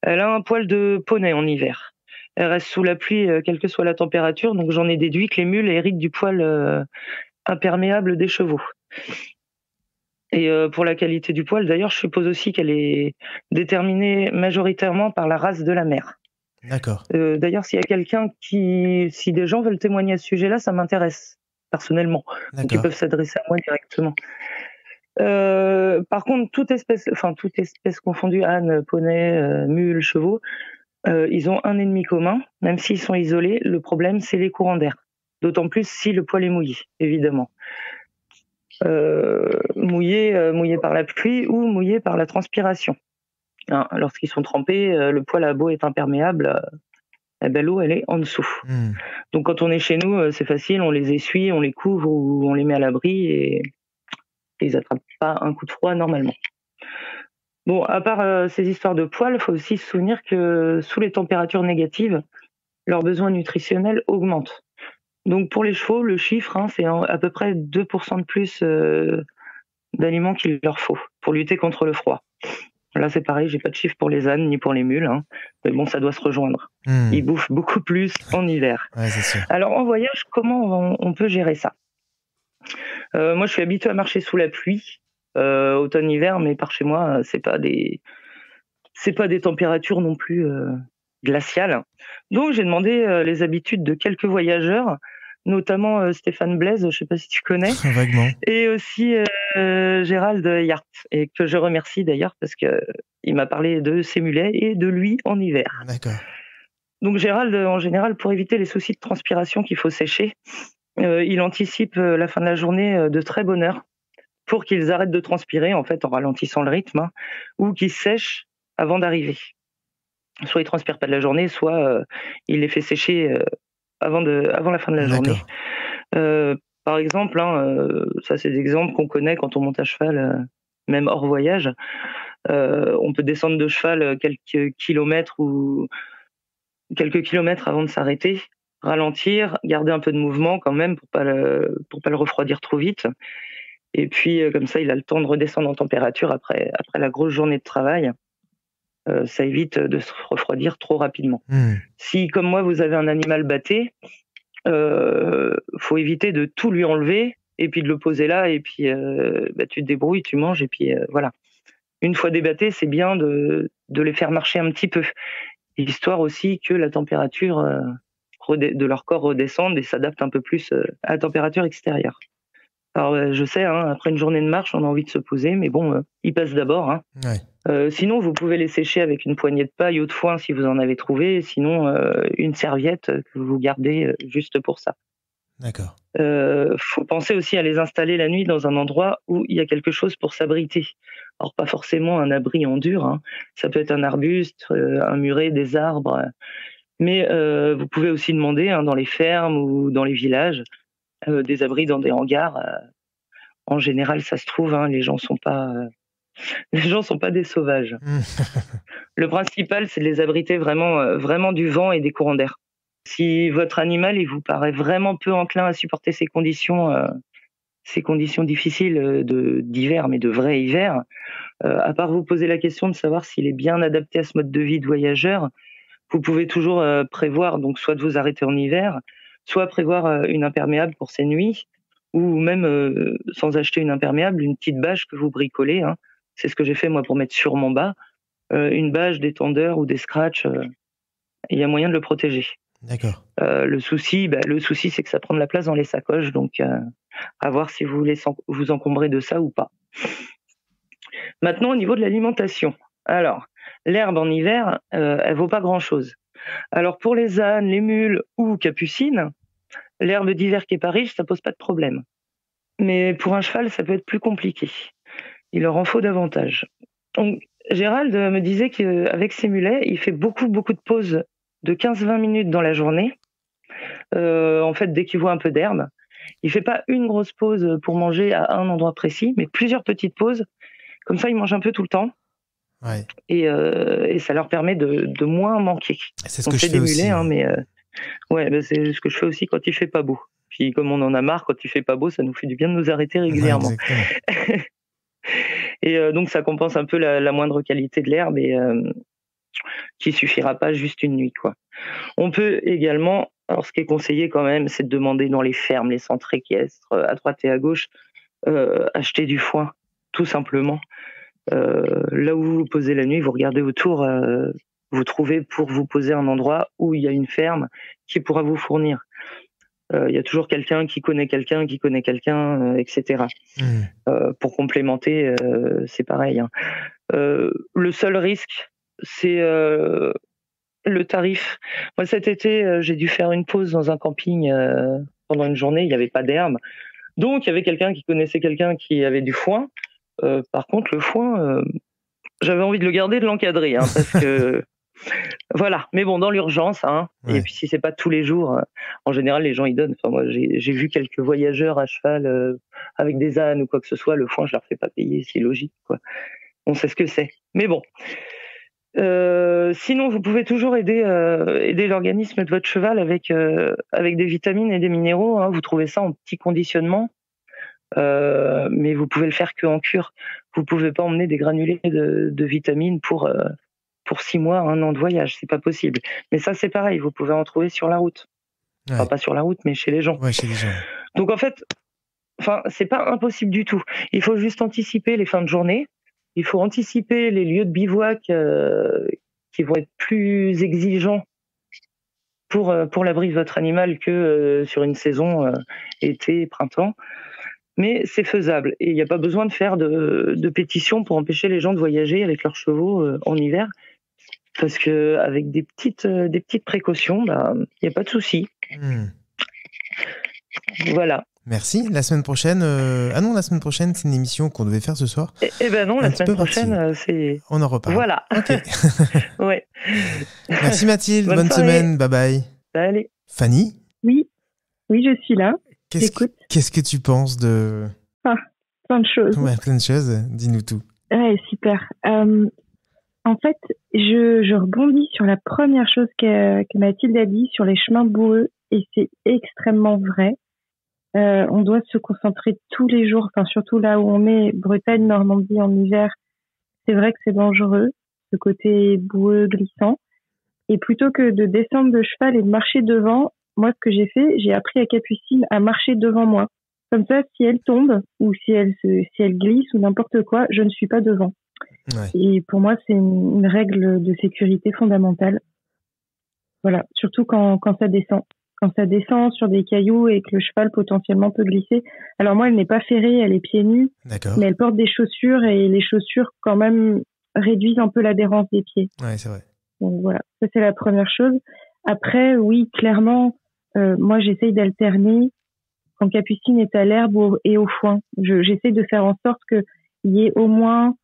S4: Elle a un poil de poney en hiver. Elle reste sous la pluie, euh, quelle que soit la température. Donc, j'en ai déduit que les mules héritent du poil euh, imperméable des chevaux. Et pour la qualité du poil, d'ailleurs, je suppose aussi qu'elle est déterminée majoritairement par la race de la mère.
S1: D'accord.
S4: D'ailleurs, s'il y a quelqu'un qui, si des gens veulent témoigner à ce sujet-là, ça m'intéresse personnellement. Donc ils peuvent s'adresser à moi directement. Euh, par contre, toute espèce, enfin toute espèce confondue, âne, poney, euh, mule, chevaux, euh, ils ont un ennemi commun, même s'ils sont isolés. Le problème, c'est les courants d'air. D'autant plus si le poil est mouillé, évidemment. Mouillé, euh, mouillé par la pluie ou mouillé par la transpiration. Hein, lorsqu'ils sont trempés, le poil à beau est imperméable. Eh ben, l'eau, elle est en dessous. Hmm. Donc quand on est chez nous, c'est facile, on les essuie, on les couvre ou on les met à l'abri et, ils n'attrapent pas un coup de froid normalement. Bon, à part ces histoires de poils, il faut aussi se souvenir que sous les températures négatives, leurs besoins nutritionnels augmentent. Donc pour les chevaux, le chiffre, hein, c'est à peu près 2% de plus euh, d'aliments qu'il leur faut pour lutter contre le froid. Là, c'est pareil, j'ai pas de chiffre pour les ânes ni pour les mules, hein. mais bon, ça doit se rejoindre. Hmm. Ils bouffent beaucoup plus en hiver. Alors en voyage, comment on, peut gérer ça? Euh, Moi, je suis habitué à marcher sous la pluie, euh, automne-hiver, mais par chez moi, c'est pas des c'est pas des températures non plus glaciales. Donc j'ai demandé les habitudes de quelques voyageurs notamment euh, Stéphane Blaise, je ne sais pas si tu connais,
S1: Vaguement.
S4: et aussi euh, Gérald Yart, et que je remercie d'ailleurs parce que il m'a parlé de ses mulets et de lui en hiver.
S1: D'accord.
S4: Donc Gérald, en général, pour éviter les soucis de transpiration qu'il faut sécher, euh, il anticipe la fin de la journée de très bonne heure pour qu'ils arrêtent de transpirer en fait en ralentissant le rythme hein, ou qu'ils sèchent avant d'arriver. Soit ils transpirent pas de la journée, soit il les fait sécher avant, de, avant la fin de la journée. Euh, par exemple, hein, euh, ça c'est des exemples qu'on connaît quand on monte à cheval, euh, même hors voyage. on peut descendre de cheval quelques kilomètres ou quelques kilomètres avant de s'arrêter, ralentir, garder un peu de mouvement quand même pour pas le, pour pas le refroidir trop vite. Et puis comme ça, il a le temps de redescendre en température après après la grosse journée de travail. Euh, ça évite de se refroidir trop rapidement. Hmm. Si, comme moi, vous avez un animal batté, euh, faut éviter de tout lui enlever et puis de le poser là et puis euh, bah, tu te débrouilles, tu manges et puis euh, voilà. Une fois débatté, c'est bien de, de les faire marcher un petit peu, histoire aussi que la température de leur corps redescende et s'adapte un peu plus à la température extérieure. Alors, euh, je sais, hein, après une journée de marche, on a envie de se poser, mais bon, euh, ils passent d'abord. Hein. Euh, sinon, vous pouvez les sécher avec une poignée de paille ou de foin si vous en avez trouvé. Sinon, une serviette que vous gardez juste pour ça.
S1: D'accord.
S4: Il faut penser aussi à les installer la nuit dans un endroit où il y a quelque chose pour s'abriter. Alors, pas forcément un abri en dur. Hein. Ça peut être un arbuste, un muret, des arbres. Mais vous pouvez aussi demander dans les fermes ou dans les villages euh, des abris dans des hangars. Euh, en général, ça se trouve, hein, les gens sont pas euh, les gens sont pas des sauvages. le principal, c'est de les abriter vraiment, vraiment du vent et des courants d'air. Si votre animal, il vous paraît vraiment peu enclin à supporter ces conditions, ces conditions difficiles de d'hiver, mais de vrai hiver, à part vous poser la question de savoir s'il est bien adapté à ce mode de vie de voyageur, vous pouvez toujours prévoir donc soit de vous arrêter en hiver, soit prévoir euh, une imperméable pour ces nuits, ou même euh, sans acheter une imperméable, une petite bâche que vous bricolez. Hein. C'est ce que j'ai fait moi pour mettre sur mon bas, euh, une bâche, des tendeurs ou des scratchs. Il y a moyen de le protéger.
S1: D'accord.
S4: le souci, bah, le souci, c'est que ça prend de la place dans les sacoches, donc à voir si vous voulez vous encombrer de ça ou pas. Maintenant, au niveau de l'alimentation. Alors, l'herbe en hiver, elle vaut pas grand-chose. Alors pour les ânes, les mules ou capucines, l'herbe d'hiver qui est pas riche, ça pose pas de problème. Mais pour un cheval, ça peut être plus compliqué. Il leur en faut davantage. Donc, Gérald me disait qu'avec ses mulets, il fait beaucoup, beaucoup de pauses de 15-20 minutes dans la journée. Euh, en fait, dès qu'il voit un peu d'herbe, il fait pas une grosse pause pour manger à un endroit précis, mais plusieurs petites pauses. Comme ça, il mange un peu tout le temps. Euh, et, ça leur permet de, moins manquer.
S1: C'est ce que je fais aussi.
S4: Hein, mais euh, ouais, bah, c'est ce que je fais aussi quand il fait pas beau. Puis comme on en a marre, quand il fait pas beau, ça nous fait du bien de nous arrêter régulièrement. et euh, donc ça compense un peu la, moindre qualité de l'herbe et qui suffira pas juste une nuit quoi. On peut également, alors ce qui est conseillé quand même, c'est de demander dans les fermes, les centres équestres, à droite et à gauche, acheter du foin, tout simplement. Euh, là où vous vous posez la nuit, vous regardez autour, euh, vous trouvez pour vous poser un endroit où il y a une ferme qui pourra vous fournir. Euh, il y a toujours quelqu'un qui connaît quelqu'un, qui connaît quelqu'un, etc. Mmh. pour complémenter, c'est pareil. Hein. le seul risque, c'est le tarif. Moi, cet été, j'ai dû faire une pause dans un camping pendant une journée. Il n'y avait pas d'herbe. Donc, il y avait quelqu'un qui connaissait quelqu'un qui avait du foin. Euh, par contre, le foin, euh, j'avais envie de le garder, de l'encadrer, hein, parce que voilà. Mais bon, dans l'urgence, hein, et puis si c'est pas tous les jours, euh, en général, les gens ils donnent. Enfin, moi, j'ai vu quelques voyageurs à cheval euh, avec des ânes ou quoi que ce soit. Le foin, je leur fais pas payer, c'est logique, quoi. On sait ce que c'est. Mais bon. Euh, sinon, vous pouvez toujours aider aider l'organisme de votre cheval avec avec des vitamines et des minéraux. Hein. Vous trouvez ça en petit conditionnement, mais vous pouvez le faire que en cure. Vous pouvez pas emmener des granulés de, de vitamines pour pour six mois, un an de voyage, c'est pas possible. Mais ça, c'est pareil, vous pouvez en trouver sur la route. Enfin, pas sur la route, mais chez les gens.
S1: Ouais, chez les gens.
S4: Donc en fait, enfin, c'est pas impossible du tout. Il faut juste anticiper les fins de journée. Il faut anticiper les lieux de bivouac euh, qui vont être plus exigeants pour euh, pour l'abri de votre animal que euh, sur une saison été, printemps. Mais c'est faisable et il n'y a pas besoin de faire de, de pétition pour empêcher les gens de voyager avec leurs chevaux en hiver parce que avec des petites, euh, des petites précautions, il bah, n'y a pas de souci. Hmm. Voilà.
S1: Merci. La semaine prochaine, euh, ah non, la semaine prochaine, c'est une émission qu'on devait faire ce soir.
S4: Eh, eh ben non, la semaine prochaine, euh, c'est.
S1: On en reparle.
S4: Voilà. Ouais.
S1: Merci Mathilde. Bonne, semaine. Bye bye.
S4: Allez.
S1: Fanny?
S2: Oui. Oui, je suis là.
S1: Qu'est-ce que, qu'est-ce que tu penses de.
S2: Ah, plein de choses.
S1: Ouais, plein de choses. Dis-nous tout.
S2: Ouais, super. En fait, je, je, rebondis sur la première chose que, Mathilde a dit sur les chemins boueux et c'est extrêmement vrai. Euh, on doit se concentrer tous les jours, surtout là où on est, Bretagne, Normandie en hiver. C'est vrai que c'est dangereux, ce côté boueux, glissant. Et plutôt que de descendre de cheval et de marcher devant, moi ce que j'ai fait, j'ai appris à Capucine à marcher devant moi. Comme ça, si elle tombe ou si elle glisse ou n'importe quoi, je ne suis pas devant. Et pour moi, c'est une, règle de sécurité fondamentale. Voilà, surtout quand, quand ça descend. Quand ça descend sur des cailloux et que le cheval potentiellement peut glisser. Alors moi, elle n'est pas ferrée, elle est pieds nus, mais elle porte des chaussures et les chaussures quand même réduisent un peu l'adhérence des pieds.
S1: Ouais, c'est vrai.
S2: Donc voilà, ça c'est la première chose. Après, oui, clairement, euh, moi j'essaye d'alterner quand Capucine est à l'herbe et au foin. J'essaie de faire en sorte qu'il y ait au moins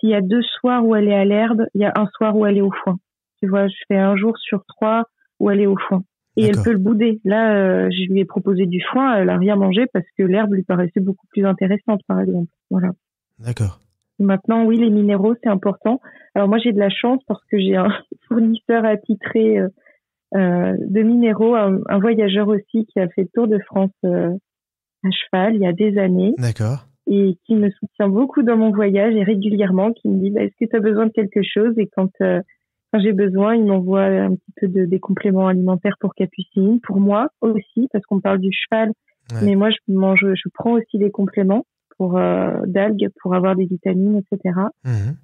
S2: s'il y a deux soirs où elle est à l'herbe, il y a un soir où elle est au foin. Tu vois, je fais un jour sur trois où elle est au foin. Et elle peut le bouder. Là, euh, je lui ai proposé du foin, elle a rien mangé parce que l'herbe lui paraissait beaucoup plus intéressante, par exemple. Voilà.
S1: D'accord.
S2: Maintenant, oui, les minéraux, c'est important. Alors moi, j'ai de la chance parce que j'ai un fournisseur attitré euh, euh, de minéraux, un, voyageur aussi qui a fait le tour de France à cheval il y a des années.
S1: D'accord
S2: et qui me soutient beaucoup dans mon voyage et régulièrement qui me dit bah, est-ce que tu as besoin de quelque chose? Et quand euh, quand j'ai besoin il m'envoie un petit peu de des compléments alimentaires pour Capucine pour moi aussi parce qu'on parle du cheval. Mais moi je mange je prends aussi des compléments pour euh, d'algues pour avoir des vitamines etc
S1: mhm.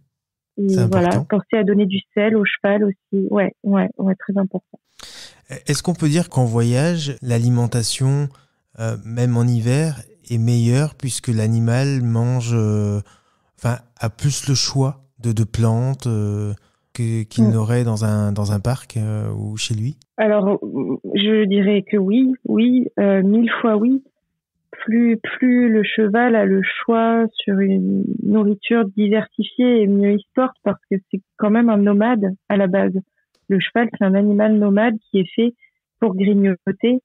S2: et voilà penser à donner du sel au cheval aussi. Ouais ouais ouais très important.
S1: Est-ce qu'on peut dire qu'en voyage l'alimentation euh, même en hiver est meilleur puisque l'animal mange, euh, enfin, a plus le choix de, de plantes euh, qu'il mm. n'aurait dans un, dans un parc euh, ou chez lui
S2: Alors, je dirais que oui, oui, mille fois oui. Plus, plus le cheval a le choix sur une nourriture diversifiée et mieux il porte parce que c'est quand même un nomade à la base. Le cheval, c'est un animal nomade qui est fait pour grignoter.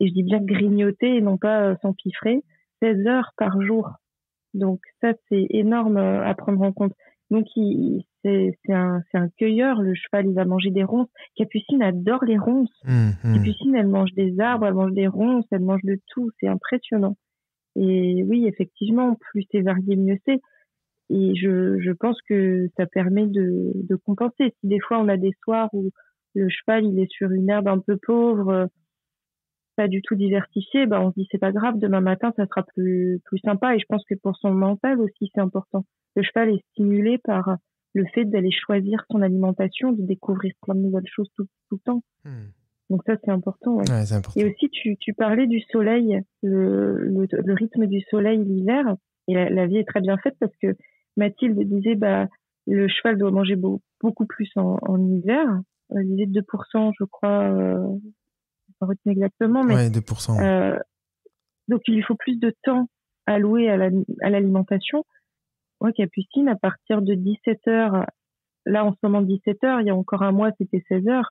S2: Et je dis bien grignoter et non pas s'empiffrer. 16 heures par jour. Donc ça, c'est énorme euh, à prendre en compte. Donc c'est un, un cueilleur, le cheval, il va manger des ronces. Capucine adore les ronces.
S1: Mmh, mmh.
S2: Capucine, elle mange des arbres, elle mange des ronces, elle mange de tout. C'est impressionnant. Et oui, effectivement, plus c'est varié, mieux c'est. Et je, je pense que ça permet de, de compenser. Si des fois on a des soirs où le cheval il est sur une herbe un peu pauvre, pas du tout diversifié, bah on se dit c'est pas grave, demain matin ça sera plus plus sympa et je pense que pour son mental aussi c'est important. Le cheval est stimulé par le fait d'aller choisir son alimentation, de découvrir plein de nouvelles choses tout, tout le temps. Hmm. Donc ça c'est important, ouais.
S1: important,
S2: Et aussi tu, tu parlais du soleil, le, le, rythme du soleil l'hiver et la, vie est très bien faite parce que Mathilde disait bah le cheval doit manger beaucoup plus en, en hiver. Elle disait 2% je crois euh, pas retenu exactement, mais
S1: 2%.
S2: Euh, donc il lui faut plus de temps alloué à l'alimentation. ouais, Capucine, à partir de 17h, là en ce moment 17h, il y a encore un mois c'était 16h,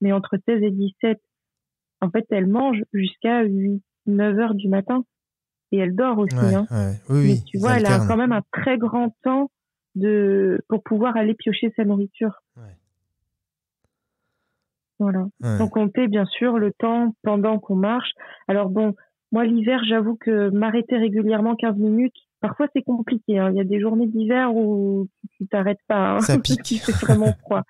S2: mais entre 16 et 17, en fait, elle mange jusqu'à 8, 9 h du matin. Et elle dort aussi. hein.
S1: Oui, oui,
S2: tu vois, elle a quand même un très grand temps de pour pouvoir aller piocher sa nourriture. Voilà. Donc compter bien sûr le temps pendant qu'on marche. Alors bon, moi l'hiver, j'avoue que m'arrêter régulièrement 15 minutes, parfois c'est compliqué. Hein. Il y a des journées d'hiver où tu t'arrêtes pas. Hein.
S1: Ça pique.
S2: c'est vraiment froid.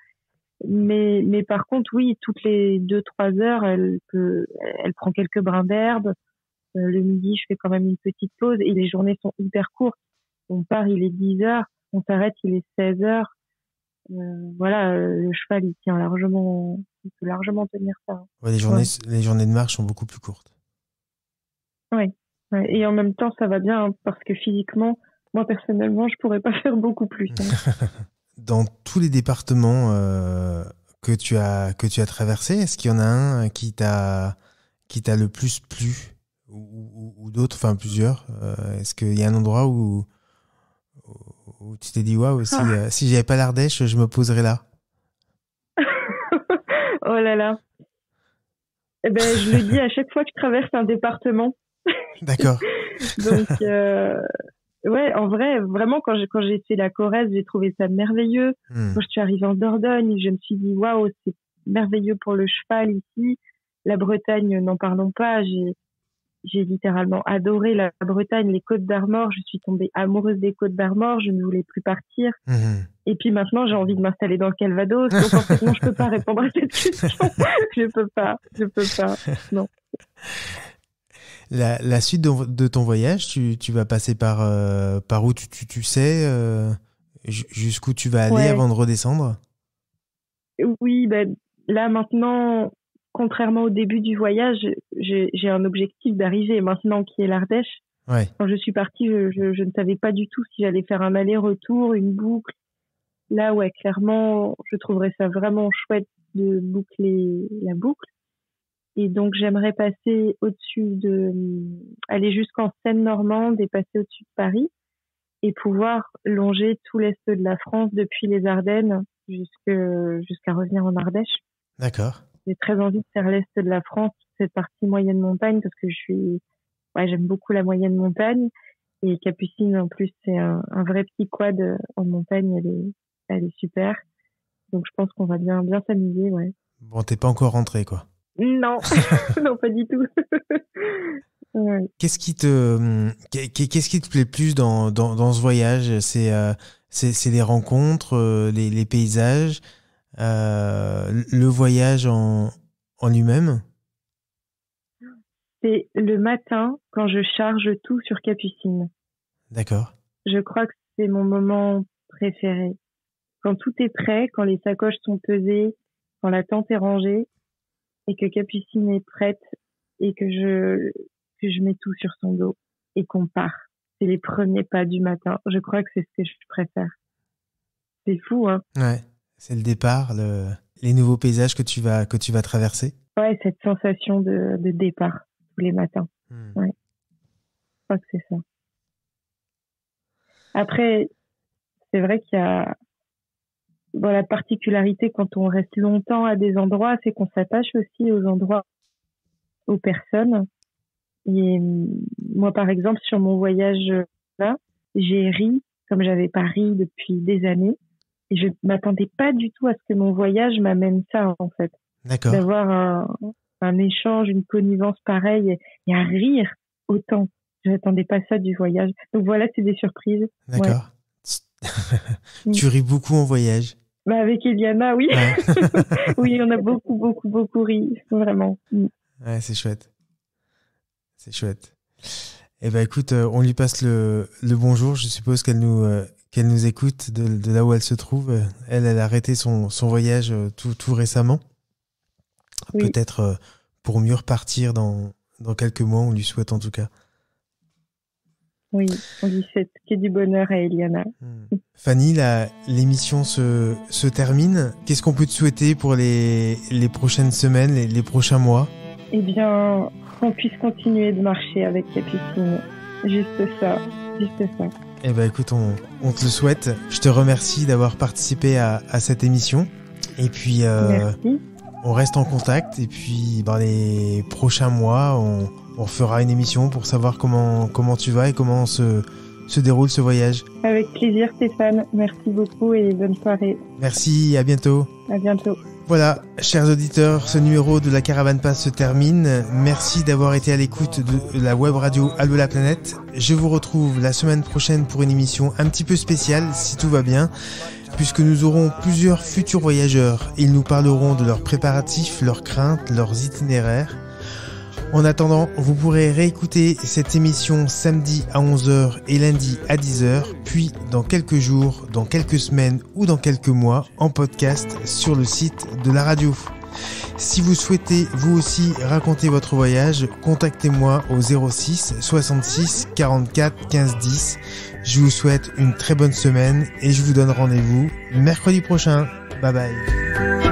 S2: Mais mais par contre oui, toutes les deux trois heures, elle peut, elle prend quelques brins d'herbe. Euh, le midi, je fais quand même une petite pause et les journées sont hyper courtes. On part, il est 10 heures, on s'arrête, il est 16 heures. Euh, voilà, euh, le cheval, il tient largement, il peut largement tenir ça.
S1: les journées, les journées de marche sont beaucoup plus courtes.
S2: Oui. Et en même temps, ça va bien hein, parce que physiquement, moi personnellement, je pourrais pas faire beaucoup plus. Hein.
S1: Dans tous les départements euh, que tu as que tu as traversé, est-ce qu'il y en a un qui t'a qui t'a le plus plu ou, ou, d'autres, enfin plusieurs Est-ce qu'il y a un endroit où où tu t'es dit, waouh, si, ah. euh, si j'avais pas l'Ardèche, je me poserais là?
S2: Là là. Eh ben, je le dis à chaque fois que je traverse un département.
S1: D'accord.
S2: Donc, euh, ouais, en vrai, vraiment, quand j'ai, quand j'ai fait la Corrèze, j'ai trouvé ça merveilleux. Hmm. Quand je suis arrivée en Dordogne, je me suis dit, waouh, c'est merveilleux pour le cheval ici. La Bretagne, n'en parlons pas. J'ai, j'ai littéralement adoré la Bretagne, les Côtes d'Armor. Je suis tombée amoureuse des Côtes d'Armor. Je ne voulais plus partir. Mhm. Et puis maintenant, j'ai envie de m'installer dans le Calvados. Donc en fait, non, je peux pas répondre à cette question. je peux pas. Je peux pas. Non.
S1: La, la suite de, ton voyage, tu, tu vas passer par, euh, par où tu, tu, tu sais euh, jusqu'où tu vas aller avant de redescendre?
S2: Oui, ben, là maintenant, contrairement au début du voyage, j'ai un objectif d'arriver maintenant qui est l'Ardèche. Quand je suis partie, je, ne savais pas du tout si j'allais faire un aller-retour, une boucle. Là, ouais, clairement, je trouverais ça vraiment chouette de boucler la boucle. Et donc, j'aimerais passer au-dessus de, aller jusqu'en Seine-Normande et passer au-dessus de Paris et pouvoir longer tout l'est de la France depuis les Ardennes jusqu'à revenir en Ardèche.
S1: D'accord
S2: j'ai très envie de faire l'est de la France, cette partie moyenne montagne, parce que je suis, ouais, j'aime beaucoup la moyenne montagne. Et Capucine, en plus, c'est un, vrai petit quad en montagne. Elle est, elle est super. Donc, je pense qu'on va bien, bien s'amuser, ouais.
S1: Bon, t'es pas encore rentré, quoi.
S2: Non, non, pas du tout.
S1: Qu'est-ce qui te, qu'est-ce qui te plaît plus dans, dans, dans ce voyage? C'est, euh, c'est, les rencontres, euh, les, les paysages, euh, le voyage en, en lui-même
S2: C'est le matin quand je charge tout sur Capucine.
S1: D'accord.
S2: Je crois que c'est mon moment préféré. Quand tout est prêt, quand les sacoches sont pesées, quand la tente est rangée et que Capucine est prête et que je, que je mets tout sur son dos et qu'on part. C'est les premiers pas du matin. Je crois que c'est ce que je préfère. C'est fou, hein?
S1: Ouais. C'est le départ, le, les nouveaux paysages que tu vas, que tu vas traverser?
S2: Ouais, cette sensation de, de départ tous les matins. Hmm. Ouais. Je crois que c'est ça. Après, c'est vrai qu'il y a bon, la particularité quand on reste longtemps à des endroits, c'est qu'on s'attache aussi aux endroits, aux personnes. Et moi, par exemple, sur mon voyage là, j'ai ri comme j'avais pas ri depuis des années. Et je m'attendais pas du tout à ce que mon voyage m'amène ça, en fait.
S1: D'accord.
S2: D'avoir un, un, échange, une connivence pareille et, à rire autant. Je n'attendais pas ça du voyage. Donc voilà, c'est des surprises.
S1: D'accord. tu ris beaucoup en voyage.
S2: Bah avec Eliana, oui. oui, on a beaucoup, beaucoup, beaucoup ri, vraiment.
S1: Ouais, c'est chouette. C'est chouette. Eh ben écoute, euh, on lui passe le, le bonjour. Je suppose qu'elle nous, euh, qu'elle nous écoute de, là où elle se trouve. Elle, elle a arrêté son, son voyage euh, tout, tout récemment. Peut-être euh, pour mieux repartir dans, dans quelques mois, on lui souhaite en tout cas.
S2: Oui, on lui souhaite que du bonheur à Eliana.
S1: Hmm. Fanny, l'émission se, se termine. Qu'est-ce qu'on peut te souhaiter pour les, les prochaines semaines, les, les prochains mois?
S2: Eh bien, qu'on puisse continuer de marcher avec Capucine. Juste ça, juste ça.
S1: Eh ben écoute, on, on, te le souhaite. Je te remercie d'avoir participé à, à, cette émission. Et puis, euh, on reste en contact. Et puis, dans les prochains mois, on, on fera une émission pour savoir comment, comment tu vas et comment se, se déroule ce voyage.
S2: Avec plaisir, Stéphane. Merci beaucoup et bonne soirée.
S1: Merci, à bientôt.
S2: À bientôt.
S1: Voilà, chers auditeurs, ce numéro de la Caravane Pass se termine. Merci d'avoir été à l'écoute de la web radio Allo la planète. Je vous retrouve la semaine prochaine pour une émission un petit peu spéciale, si tout va bien, puisque nous aurons plusieurs futurs voyageurs. Ils nous parleront de leurs préparatifs, leurs craintes, leurs itinéraires. En attendant, vous pourrez réécouter cette émission samedi à 11h et lundi à 10h, puis dans quelques jours, dans quelques semaines ou dans quelques mois en podcast sur le site de la radio. Si vous souhaitez vous aussi raconter votre voyage, contactez-moi au 06 66 44 15 10. Je vous souhaite une très bonne semaine et je vous donne rendez-vous mercredi prochain. Bye bye.